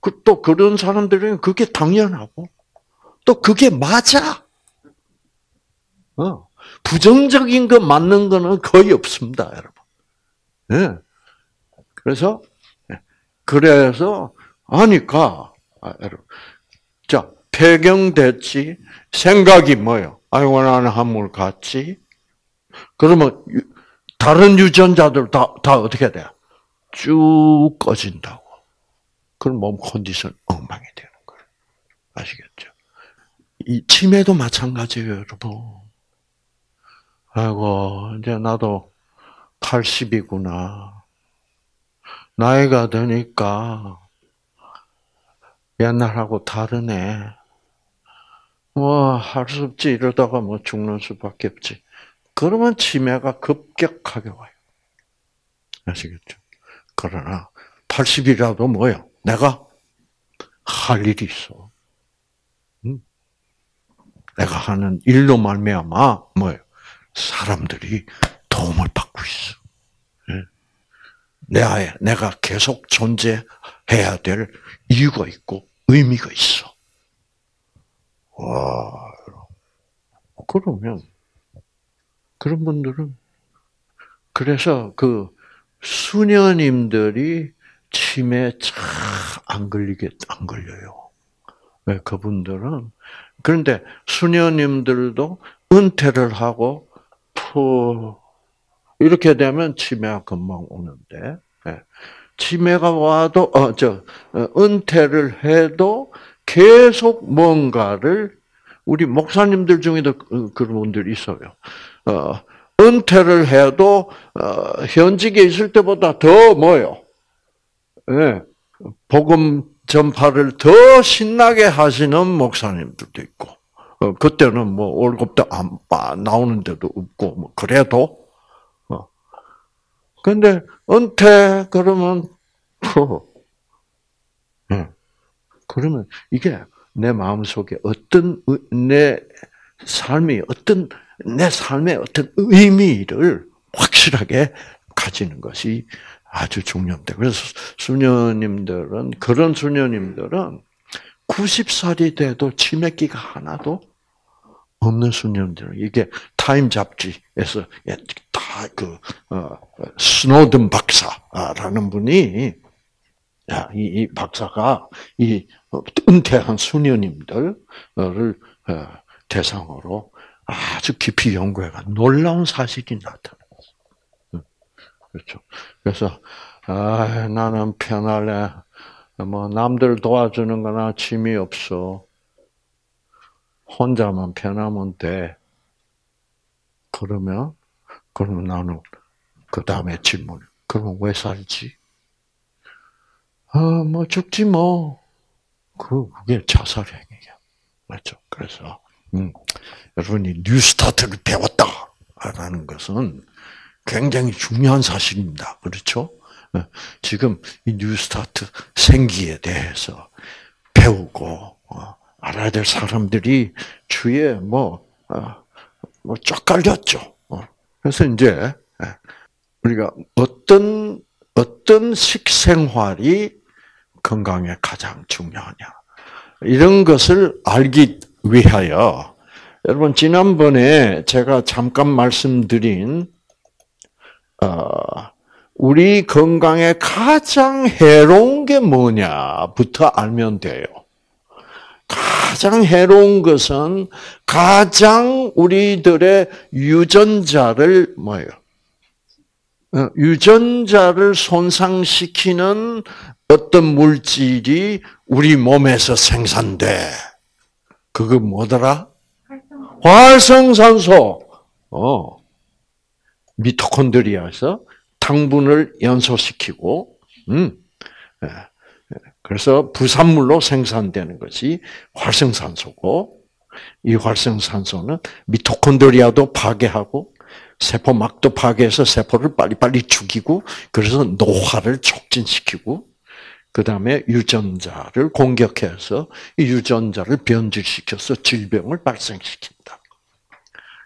그, 또 그런 사람들은 그게 당연하고 또 그게 맞아. 어. 부정적인 거 맞는 거는 거의 없습니다, 여러분. 예. 그래서 예. 그래서 하니까 아, 여러분, 자 폐경됐지 생각이 뭐요? 나는 한물 같지. 그러면 다른 유전자들 다, 다 어떻게 돼? 쭉 꺼진다고. 그럼 몸 컨디션 엉망이 되는 거예요. 아시겠죠? 이 치매도 마찬가지예요, 여러분. 아이고, 이제 나도 80이구나. 나이가 드니까 옛날하고 다르네. 뭐, 할 수 없지. 이러다가 뭐 죽는 수밖에 없지. 그러면 치매가 급격하게 와요. 아시겠죠? 그러나, 80이라도 뭐요? 내가 할 일이 있어. 내가 하는 일로 말미암아 뭐예요? 사람들이 도움을 받고 있어. 내 내가 계속 존재해야 될 이유가 있고 의미가 있어. 와, 그러면 그런 분들은 그래서 그 수녀님들이 치매 잘안 걸리게 안 걸려요. 왜 그분들은 그런데 수녀님들도 은퇴를 하고 푸 이렇게 되면 치매가 금방 오는데 예. 치매가 와도 어저 어, 은퇴를 해도 계속 뭔가를 우리 목사님들 중에도 그, 그런 분들이 있어요. 어, 은퇴를 해도 어, 현직에 있을 때보다 더 뭐요? 예, 복음 전파를 더 신나게 하시는 목사님들도 있고, 어, 그때는 뭐 월급도 안 나오는 데도 없고, 뭐 그래도, 어. 근데 은퇴 그러면, 어, 그러면 이게 내 마음 속에 어떤 내 삶이 어떤 내 삶의 어떤 의미를 확실하게 가지는 것이 아주 중요합니다. 그래서 수녀님들은 그런 수녀님들은 90살이 돼도 치매기가 하나도 없는 수녀님들 이게 타임 잡지에서 다그 어, 스노든 박사라는 분이 이, 이 박사가 이 은퇴한 수녀님들을 어, 대상으로 아주 깊이 연구해가 놀라운 사실이 나타났어. 그렇죠. 그래서 아, 나는 편할래. 뭐 남들 도와주는 거나 취미 없어. 혼자만 편하면 돼. 그러면 그러면 나는 그 다음에 질문. 그러면 왜 살지? 아, 뭐 죽지 뭐. 그 그게 자살 행위야. 맞죠? 그래서 음, 여러분이 뉴스타트를 배웠다라는 것은 굉장히 중요한 사실입니다. 그렇죠? 어, 지금 이 뉴스타트 생기에 대해서 배우고 어, 알아야 될 사람들이 주위에 뭐, 어, 뭐쫙 깔렸죠. 그래서 이제 예, 우리가 어떤 어떤 식생활이 건강에 가장 중요하냐 이런 것을 알기 위하여 여러분 지난번에 제가 잠깐 말씀드린 어, 우리 건강에 가장 해로운 게 뭐냐부터 알면 돼요. 가장 해로운 것은 가장 우리들의 유전자를 뭐예요? 어, 유전자를 손상시키는 어떤 물질이 우리 몸에서 생산돼. 그거 뭐더라? 활성산소. 어. 미토콘드리아에서 당분을 연소시키고, 음. 예. 그래서 부산물로 생산되는 것이 활성산소고, 이 활성산소는 미토콘드리아도 파괴하고, 세포막도 파괴해서 세포를 빨리빨리 죽이고, 그래서 노화를 촉진시키고, 그 다음에 유전자를 공격해서 이 유전자를 변질시켜서 질병을 발생시킨다.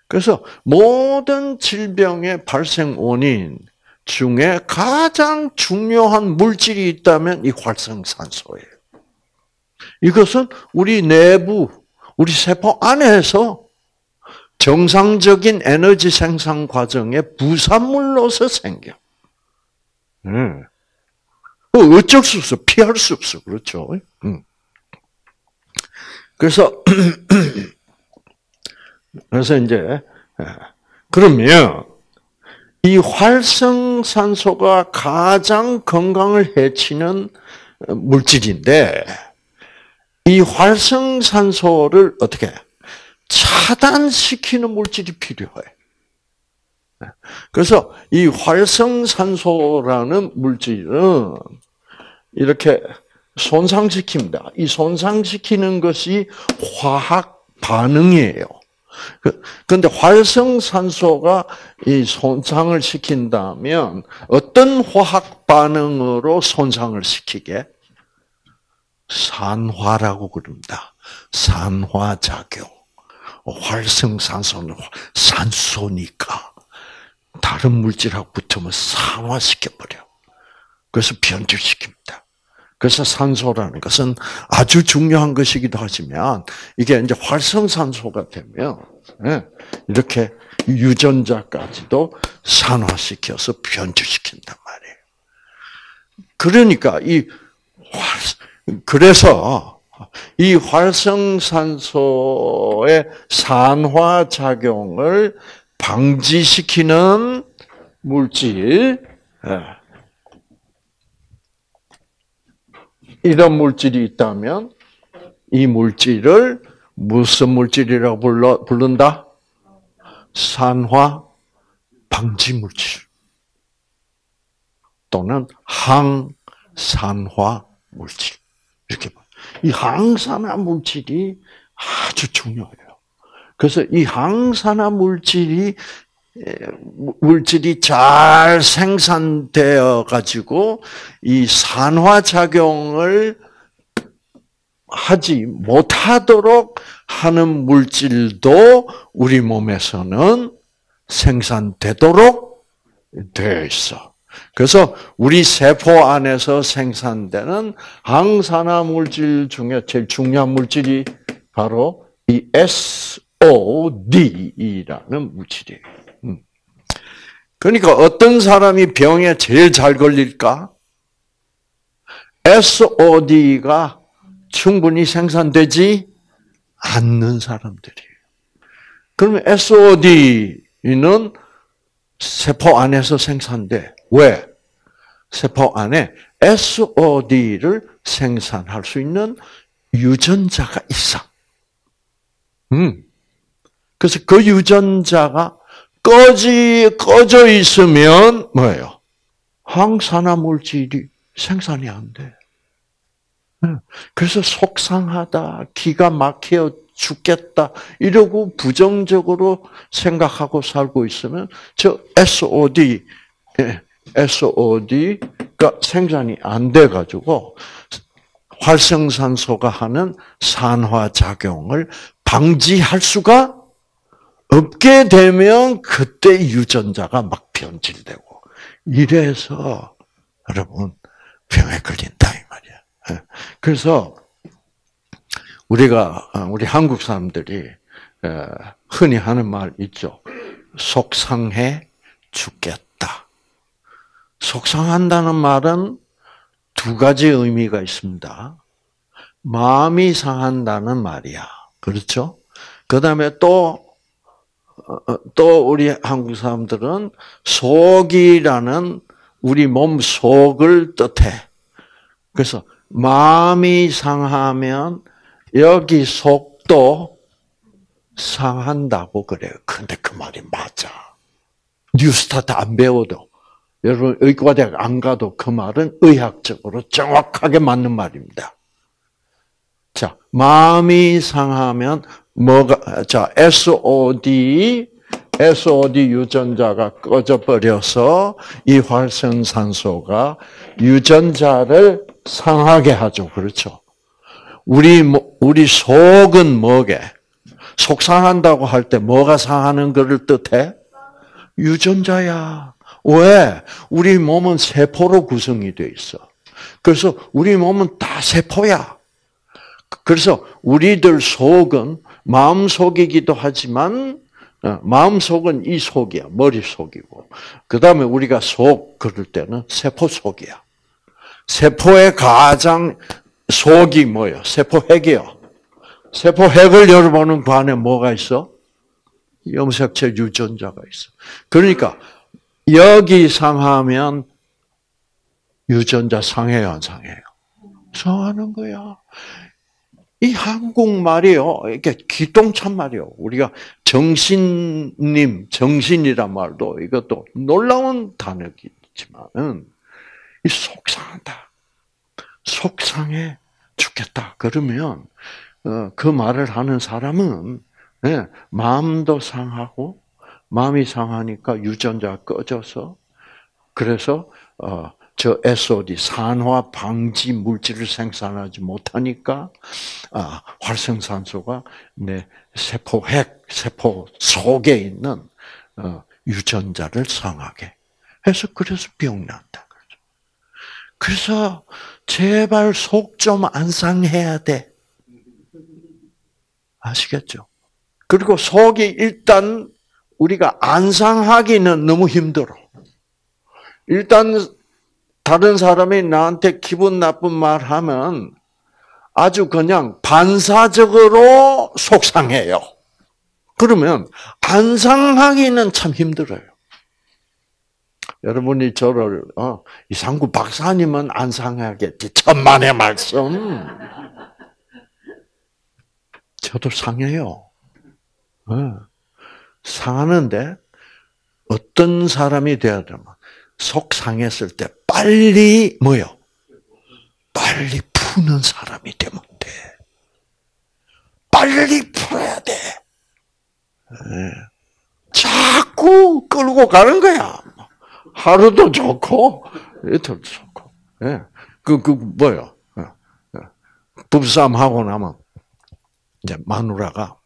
그래서 모든 질병의 발생 원인 중에 가장 중요한 물질이 있다면 이 활성산소예요. 이것은 우리 내부, 우리 세포 안에서 정상적인 에너지 생산 과정의 부산물로서 생겨. 음. 뭐 어쩔 수 없어. 피할 수 없어. 그렇죠. 음. 그래서, 그래서 이제, 예. 그러면, 이 활성산소가 가장 건강을 해치는 물질인데, 이 활성산소를 어떻게 차단시키는 물질이 필요해. 그래서 이 활성산소라는 물질은 이렇게 손상시킵니다. 이 손상시키는 것이 화학 반응이에요. 그런데 활성산소가 이 손상을 시킨다면 어떤 화학 반응으로 손상을 시키게? 산화라고 그럽니다. 산화작용. 활성산소는 산소니까 다른 물질하고 붙으면 산화시켜버려. 그래서 변질시킵니다. 그래서 산소라는 것은 아주 중요한 것이기도 하지만 이게 이제 활성산소가 되면 예, 이렇게 유전자까지도 산화시켜서 변주시킨단 말이에요. 그러니까 이 그래서 이 활성산소의 산화 작용을 방지시키는 물질, 예. 이런 물질이 있다면 이 물질을 무슨 물질이라고 불러, 부른다? 산화 방지 물질. 또는 항산화 물질. 이렇게 이 항산화 물질이 아주 중요해요. 그래서 이 항산화 물질이 물질이 잘 생산되어 가지고 이 산화 작용을 하지 못하도록 하는 물질도 우리 몸에서는 생산되도록 되어 있어. 그래서 우리 세포 안에서 생산되는 항산화 물질 중에 제일 중요한 물질이 바로 이 SOD라는 물질이에요. 음. 그러니까 어떤 사람이 병에 제일 잘 걸릴까? SOD가 충분히 생산되지 않는 사람들이에요. 그러면 SOD는 세포 안에서 생산돼. 왜? 세포 안에 SOD를 생산할 수 있는 유전자가 있어. 음. 그래서 그 유전자가 꺼지, 꺼져 있으면 뭐예요? 항산화 물질이 생산이 안 돼. 그래서 속상하다, 기가 막혀 죽겠다, 이러고 부정적으로 생각하고 살고 있으면 저 SOD, SOD가 생산이 안 돼가지고 활성산소가 하는 산화작용을 방지할 수가 없게 되면 그때 유전자가 막 변질되고 이래서 여러분 병에 걸린다 이 말이야. 예. 그래서 우리가 어, 우리 한국 사람들이 어, 흔히 하는 말 있죠. 속상해 죽겠다. 속상한다는 말은 두 가지 의미가 있습니다. 마음이 상한다는 말이야. 그렇죠? 그 다음에 또, 어, 또 우리 한국 사람들은 속이라는 우리 몸 속을 뜻해. 그래서 마음이 상하면 여기 속도 상한다고 그래요. 근데 그 말이 맞아. 뉴스타트 안 배워도 여러분 의과대학 안 가도 그 말은 의학적으로 정확하게 맞는 말입니다. 자, 마음이 상하면 뭐가 자 SOD SOD 유전자가 꺼져 버려서 이 활성산소가 유전자를 상하게 하죠. 그렇죠? 우리 우리 속은 뭐게? 속상한다고 할 때 뭐가 상하는 것을 뜻해? 유전자야. 왜? 우리 몸은 세포로 구성이 돼 있어. 그래서 우리 몸은 다 세포야. 그래서 우리들 속은 마음 속이기도 하지만 어, 마음 속은 이 속이야. 머리 속이고. 그 다음에 우리가 속 그럴 때는 세포 속이야. 세포의 가장 속이 뭐예요? 세포 핵이요. 세포 핵을 열어보는 그 안에 뭐가 있어? 염색체 유전자가 있어. 그러니까 여기 상하면 유전자 상해요, 안 상해요? 상하는 거야. 이 한국말이요, 이게 기똥찬 말이요. 우리가 정신님, 정신이란 말도 이것도 놀라운 단어이지만은 이 속상하다. 속상해 죽겠다. 그러면 어, 그 말을 하는 사람은 예, 마음도 상하고 마음이 상하니까 유전자 꺼져서 그래서 어, 저 SOD 산화 방지 물질을 생산하지 못하니까 아, 활성산소가 내 세포 핵 세포 속에 있는 어, 유전자를 상하게 해서 그래서 병난다. 그래서 제발 속 좀 안 상해야 돼. 아시겠죠? 그리고 속이 일단 우리가 안 상하기는 너무 힘들어. 일단 다른 사람이 나한테 기분 나쁜 말 하면 아주 그냥 반사적으로 속상해요. 그러면 안 상하기는 참 힘들어요. 여러분이 저를 어, 이상구 박사님은 안 상하겠지 천만의 말씀. 저도 상해요. 어. 상하는데 어떤 사람이 되어야 되면 속 상했을 때 빨리 뭐요? 빨리 푸는 사람이 되면 돼. 빨리 풀어야 돼. 네. 자꾸 끌고 가는 거야. 하루도 좋고 이틀도 좋고. 예. 그, 그, 뭐요? 예. 예. 부부싸움 하고 나면 이제 마누라가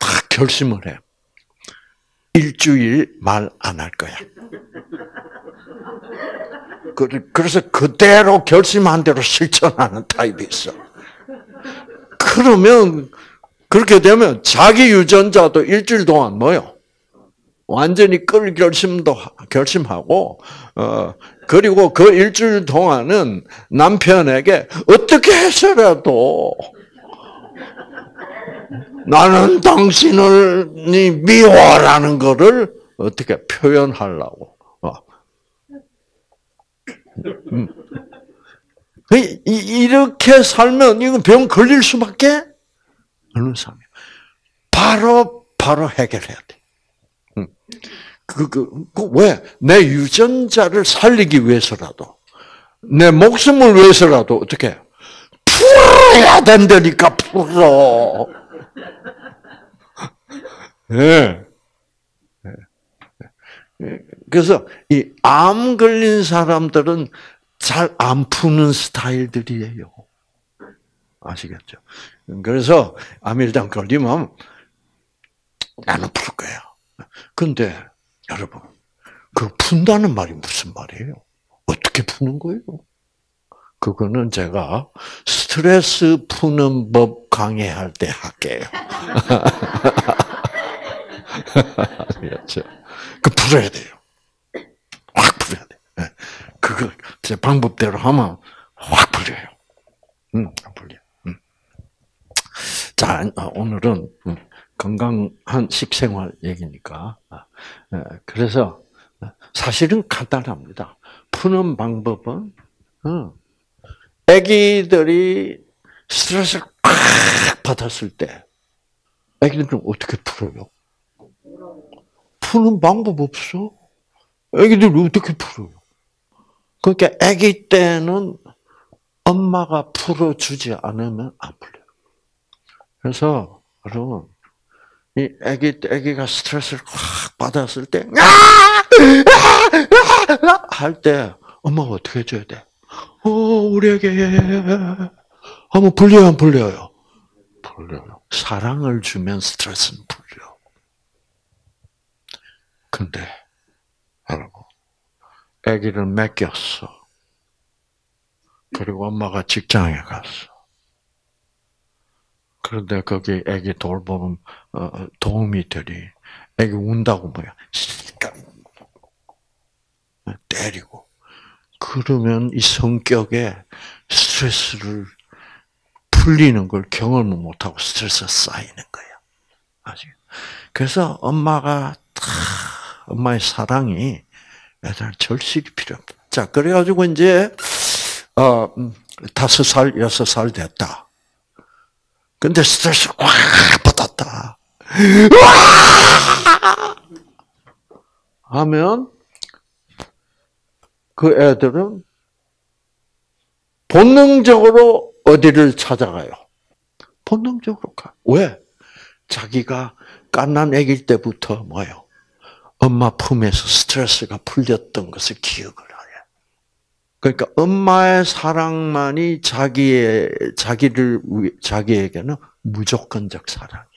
딱 결심을 해. 일주일 말 안 할 거야. 그래서 그대로 결심한 대로 실천하는 타입이 있어. 그러면 그렇게 되면 자기 유전자도 일주일 동안 뭐요? 완전히 끌 결심도 결심하고 어 그리고 그 일주일 동안은 남편에게 어떻게 해서라도 나는 당신을 미워라는 거를 어떻게 표현하려고. 어. 음. 이렇게 살면 이건 병 걸릴 수밖에 없는 삶이야. 바로 바로 해결해야 돼. 음. 그, 그, 그, 왜? 내 유전자를 살리기 위해서라도, 내 목숨을 위해서라도, 어떻게? 풀어야 된다니까, 풀어. 예. 네. 그래서 이 암 걸린 사람들은 잘 안 푸는 스타일들이에요. 아시겠죠? 그래서 암일당 걸리면 나는 풀 거야. 근데 여러분, 그 푼다는 말이 무슨 말이에요? 어떻게 푸는 거예요? 그거는 제가 스트레스 푸는 법 강의할 때 할게요. 알겠죠? 그 풀어야 돼요. 그거 제 방법대로 하면 확 풀려요. 음, 풀려. 음. 자, 어, 오늘은 음, 건강한 식생활 얘기니까. 아, 예, 그래서 사실은 간단합니다. 푸는 방법은 아기들이 스트레스를 팍 받았을 때 아기들은 어떻게 풀어요? 푸는 방법 없어. 아기들 어떻게 풀어요? 그러니까 아기 때는 엄마가 풀어주지 않으면 안 풀려요. 그래서 여러분 이 아기 아기가 스트레스를 확 받았을 때 할 때 엄마가 어떻게 해줘야 돼? 어 우리 에게 한번 풀려요 안 풀려요? 풀려요. 사랑을 주면 스트레스는 풀려. 근데 여러분 아기를 맡겼어. 그리고 엄마가 직장에 갔어. 그런데 거기 애기 돌보는 어, 도움이 되리. 애기 운다고 뭐야. 때리고. 그러면 이 성격에 스트레스를 풀리는 걸 경험을 못하고 스트레스가 쌓이는 거야. 아직. 그래서 엄마가 다 엄마의 사랑이 애들 절실히 필요합니다. 자, 그래가지고 이제 어 음, 다섯 살, 여섯 살 됐다. 근데 스트레스 꽉 받았다. 하면 그 애들은 본능적으로 어디를 찾아가요? 본능적으로 가. 왜? 자기가 깐난 아기일 때부터 뭐요? 엄마 품에서 스트레스가 풀렸던 것을 기억을 그러니까 엄마의 사랑만이 자기의 자기를 자기에게는 무조건적 사랑이에요.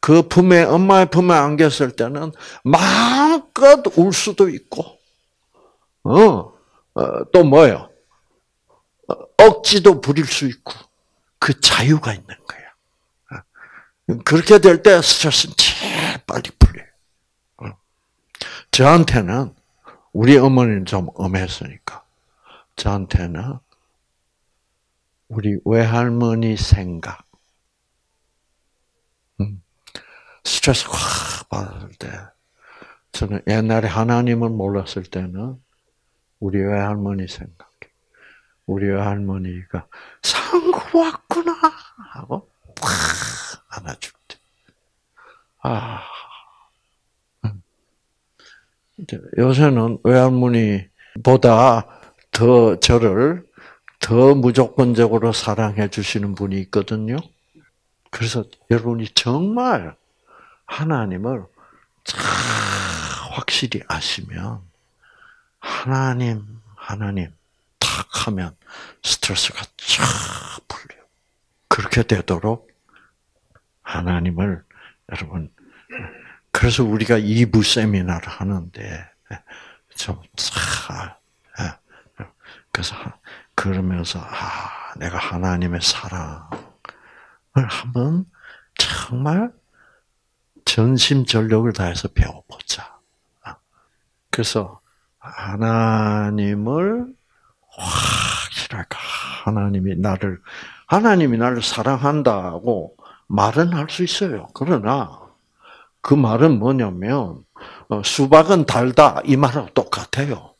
그 품에 엄마의 품에 안겼을 때는 마음껏 울 수도 있고, 어, 어 또 뭐요? 어, 억지도 부릴 수 있고 그 자유가 있는 거야. 그렇게 될 때 스트레스는 제일 빨리 풀려요. 어. 저한테는 우리 어머니는 좀 엄했으니까 저한테는 우리 외할머니 생각 음. 스트레스 확 받을 때 저는 옛날에 하나님을 몰랐을 때는 우리 외할머니 생각 우리 외할머니가 상구 왔구나 하고 확 안아줄 때. 아. 음. 요새는 외할머니보다 더 저를 더 무조건적으로 사랑해 주시는 분이 있거든요. 그래서 여러분이 정말 하나님을 확실히 아시면 하나님, 하나님 탁 하면 스트레스가 쫙 풀려요. 그렇게 되도록 하나님을 여러분 그래서 우리가 2부 세미나를 하는데 좀 잘, 그래서 그러면서 아 내가 하나님의 사랑을 한번 정말 전심전력을 다해서 배워보자. 그래서 하나님을 확실하게 하나님이 나를 하나님이 나를 사랑한다고 말은 할 수 있어요. 그러나 그 말은 뭐냐면 어, 수박은 달다 이 말하고 똑같아요.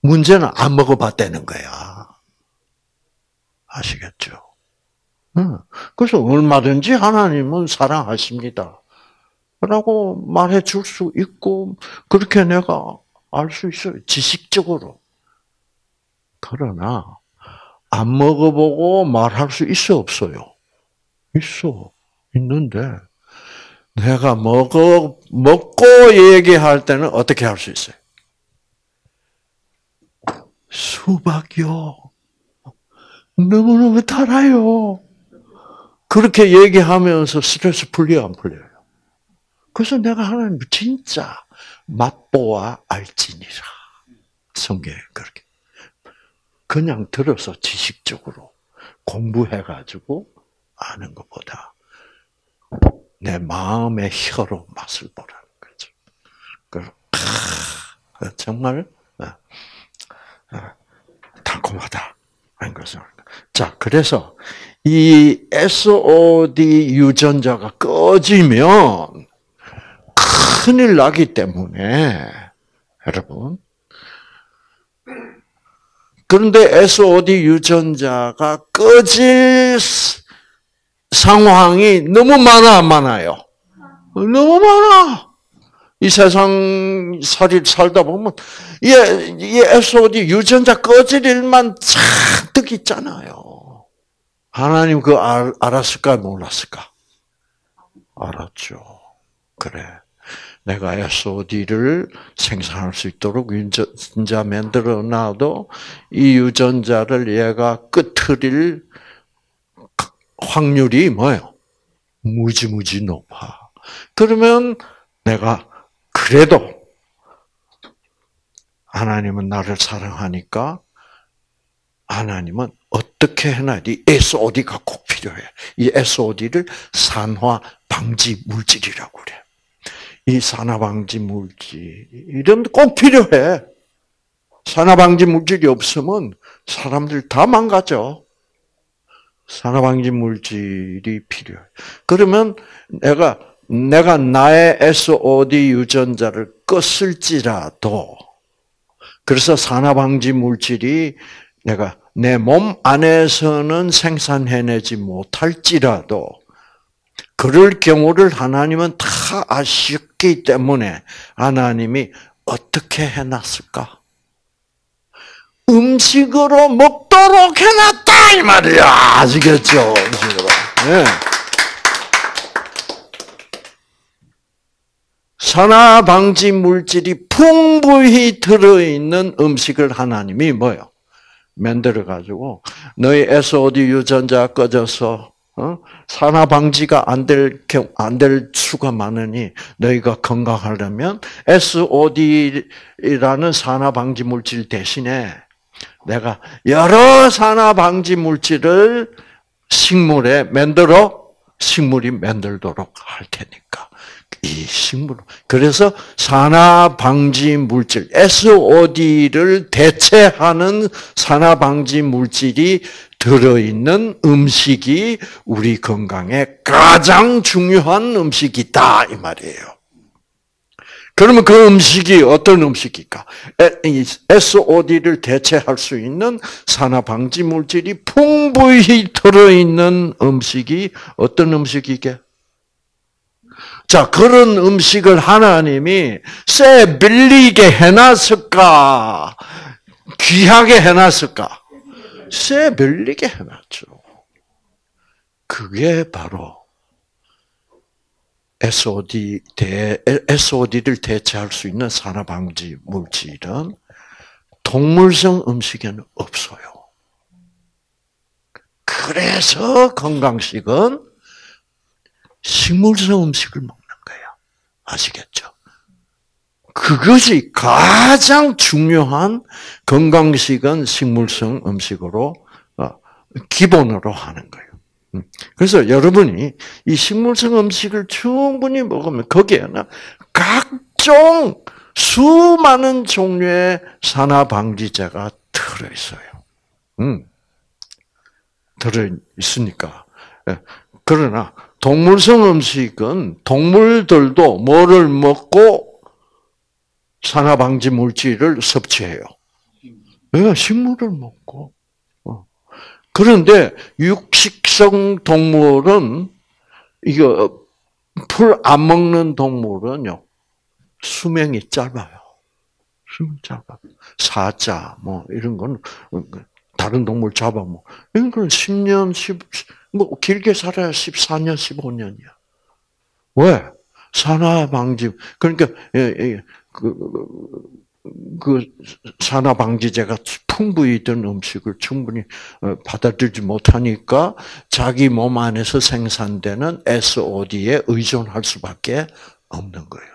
문제는 안 먹어봤다는 거야. 아시겠죠? 그래서 얼마든지 하나님은 사랑하십니다. 라고 말해 줄 수 있고, 그렇게 내가 알 수 있어요. 지식적으로. 그러나, 안 먹어보고 말할 수 있어, 없어요? 있어. 있는데, 내가 먹어, 먹고 얘기할 때는 어떻게 할 수 있어요? 수박이요. 너무너무 달아요. 그렇게 얘기하면서 스트레스 풀려, 안 풀려요? 그래서 내가 하나님 진짜 맛보아 알지니라. 성경에 그렇게. 그냥 들어서 지식적으로 공부해가지고 아는 것보다 내 마음의 혀로 맛을 보라는 거죠. 그 정말 어, 어, 달콤하다. 자, 그래서 이 SOD 유전자가 꺼지면 큰일 나기 때문에 여러분 그런데 SOD 유전자가 꺼질 상황이 너무 많아, 많아요? 너무 많아. 이 세상 살이 살다 보면, 이, 이 SOD 유전자 꺼질 일만 잔뜩 있잖아요. 하나님 그 알, 알았을까, 몰랐을까? 알았죠. 그래. 내가 SOD를 생산할 수 있도록 유전자 만들어 놔도 이 유전자를 얘가 끄트릴 확률이 뭐예요? 무지무지 높아. 그러면 내가 그래도 하나님은 나를 사랑하니까 하나님은 어떻게 해놔야 이 SOD가 꼭 필요해. 이 SOD를 산화 방지 물질이라고 그래. 이 산화 방지 물질 이런 꼭 필요해. 산화 방지 물질이 없으면 사람들 다 망가져. 산화방지 물질이 필요해. 그러면 내가 내가 나의 SOD 유전자를 껐을지라도 그래서 산화방지 물질이 내가 내 몸 안에서는 생산해내지 못할지라도 그럴 경우를 하나님은 다 아셨기 때문에 하나님이 어떻게 해놨을까? 음식으로 먹도록 해놨다 이 말이야 아시겠죠? 네. 산화 방지 물질이 풍부히 들어있는 음식을 하나님이 뭐요? 만들어 가지고 너희 SOD 유전자 꺼져서 어? 산화 방지가 안 될 안 될 수가 많으니 너희가 건강하려면 SOD라는 산화 방지 물질 대신에 내가 여러 산화 방지 물질을 식물에 만들어 식물이 만들도록 할 테니까. 이 식물. 그래서 산화 방지 물질 SOD를 대체하는 산화 방지 물질이 들어 있는 음식이 우리 건강에 가장 중요한 음식이다 이 말이에요. 그러면 그 음식이 어떤 음식일까? SOD를 대체할 수 있는 산화 방지 물질이 풍부히 들어있는 음식이 어떤 음식이게? 자, 그런 음식을 하나님이 쎄 빌리게 해놨을까? 귀하게 해놨을까? 쎄 빌리게 해놨죠. 그게 바로 SOD 대, SOD를 대체할 수 있는 산화방지 물질은 동물성 음식에는 없어요. 그래서 건강식은 식물성 음식을 먹는 거예요. 아시겠죠? 그것이 가장 중요한 건강식은 식물성 음식으로 어, 기본으로 하는 거예요. 음. 그래서 여러분이 이 식물성 음식을 충분히 먹으면 거기에는 각종 수많은 종류의 산화 방지제가 들어 있어요. 음. 들어 있으니까. 예. 그러나 동물성 음식은 동물들도 뭐를 먹고 산화 방지 물질을 섭취해요. 왜 식물을 먹고 그런데 육식성 동물은 이거 풀 안 먹는 동물은요 수명이 짧아요. 수명 짧아. 사자 뭐 이런 건 다른 동물 잡아 뭐 이런 건 10년 10뭐 길게 살아야 14년 15년이야. 왜? 산화 방지 그러니까 예, 예, 그, 그 산화 방지제가 풍부히 든 음식을 충분히 어, 받아들이지 못하니까 자기 몸 안에서 생산되는 SOD에 의존할 수밖에 없는 거예요.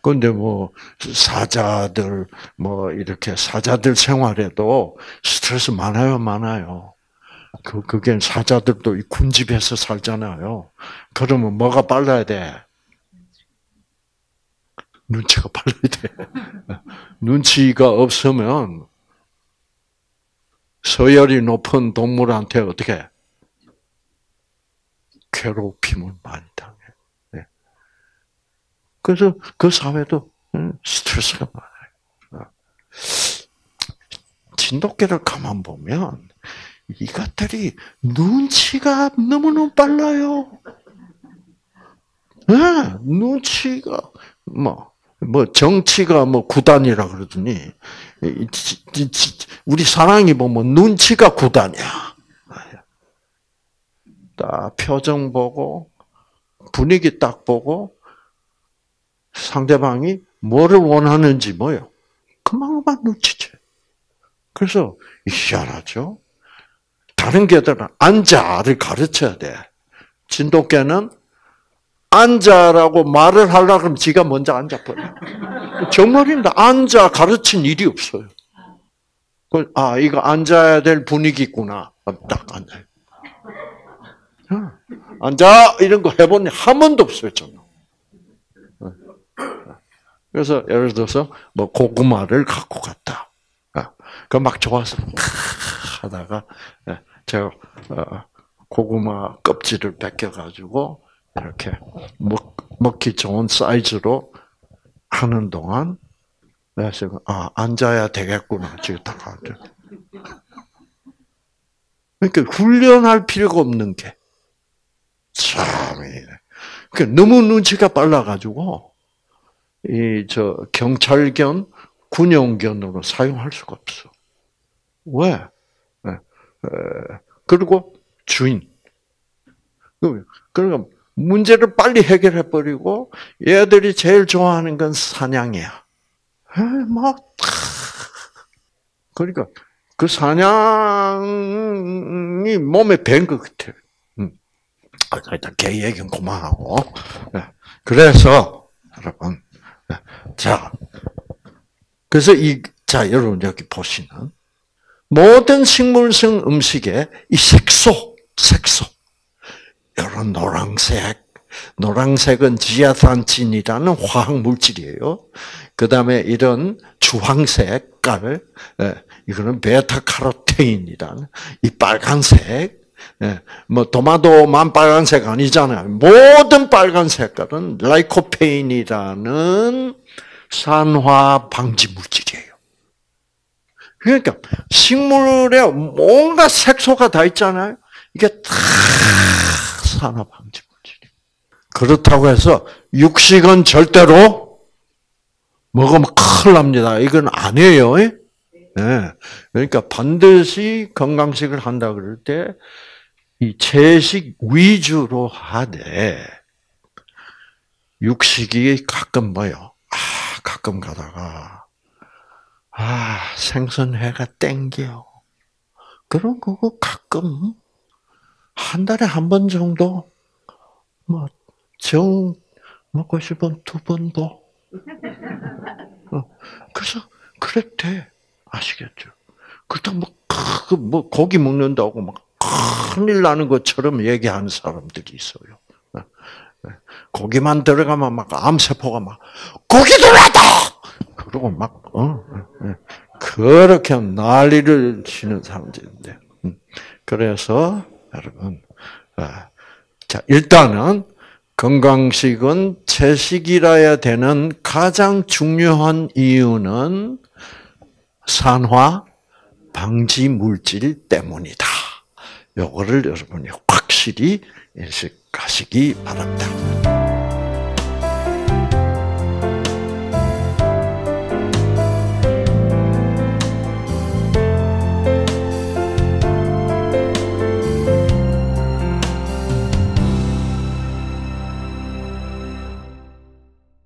그런데 뭐 사자들 뭐 이렇게 사자들 생활에도 스트레스 많아요, 많아요. 그 그게 사자들도 군집에서 살잖아요. 그러면 뭐가 빨라야 돼? 눈치가 빨라야 돼. 눈치가 없으면 서열이 높은 동물한테 어떻게 괴롭힘을 많이 당해. 네. 그래서 그 사회도 스트레스가 많아요. 진돗개를 가만 보면 이것들이 눈치가 너무너무 빨라요. 네, 눈치가 뭐 뭐 정치가 뭐 구단이라 그러더니 우리 사랑이 보면 눈치가 구단이야. 딱 표정 보고 분위기 딱 보고 상대방이 뭐를 원하는지 뭐요. 그만만 눈치채. 그래서 희한하죠. 다른 개들은 앉아를 가르쳐야 돼. 진돗개는 앉아라고 말을 하려고 그러면 지가 먼저 앉아버려. 정말입니다. 앉아 가르친 일이 없어요. 그, 아, 이거 앉아야 될 분위기구나. 딱 앉아요. 앉아! 이런 거 해본 한 번도 없어요, 저는. 그래서 예를 들어서 뭐 고구마를 갖고 갔다. 그 막 좋아서 하다가 예, 제가 어, 고구마 껍질을 벗겨가지고 이렇게 먹, 먹기 좋은 사이즈로 하는 동안 내가 지금 아 앉아야 되겠구나 지금 딱 앉아. 그러니까 훈련할 필요가 없는 게 참이네. 그러니까 너무 눈치가 빨라가지고 이 저 경찰견, 군용견으로 사용할 수가 없어. 왜? 그리고 주인. 그러니까 문제를 빨리 해결해 버리고 얘들이 제일 좋아하는 건 사냥이야. 막 그러니까 그 사냥이 몸에 밴 것 같아. 음. 아, 일단 개 얘기는 그만하고. 네. 그래서 여러분, 네. 자, 그래서 이, 자 여러분 여기 보시는 모든 식물성 음식에 이 색소, 색소 이런 노란색, 노란색은 zeaxanthin이라는 화학 물질이에요. 그 다음에 이런 주황색 깔, 예, 이거는 beta-carotene이라는 이 빨간색, 예, 뭐 도마도만 빨간색 아니잖아요. 모든 빨간 색깔은 lycopene이라는 산화 방지 물질이에요. 그러니까 식물에 뭔가 색소가 다 있잖아요. 이게 다 산화 방지 물질이에요. 그렇다고 해서 육식은 절대로 먹으면 큰일 납니다. 이건 아니에요. 네. 그러니까 반드시 건강식을 한다 그럴 때 이 채식 위주로 하되 육식이 가끔 뭐요? 아 가끔 가다가 아 생선회가 땡겨. 그런 거고 가끔 한 달에 한 번 정도 뭐 정 먹고 싶은 두 번도 어, 그래서 그랬대 아시겠죠? 그렇다고 뭐, 그, 뭐 고기 먹는다고 막 큰일 나는 것처럼 얘기하는 사람들이 있어요. 어, 어. 고기만 들어가면 막 암세포가 막 고기 들어왔다. 그러고 막 어, 그렇게 난리를 치는 사람들인데. 음. 그래서 여러분, 자 일단은 건강식은 채식이라야 되는 가장 중요한 이유는 산화 방지 물질 때문이다. 요거를 여러분이 확실히 인식하시기 바랍니다.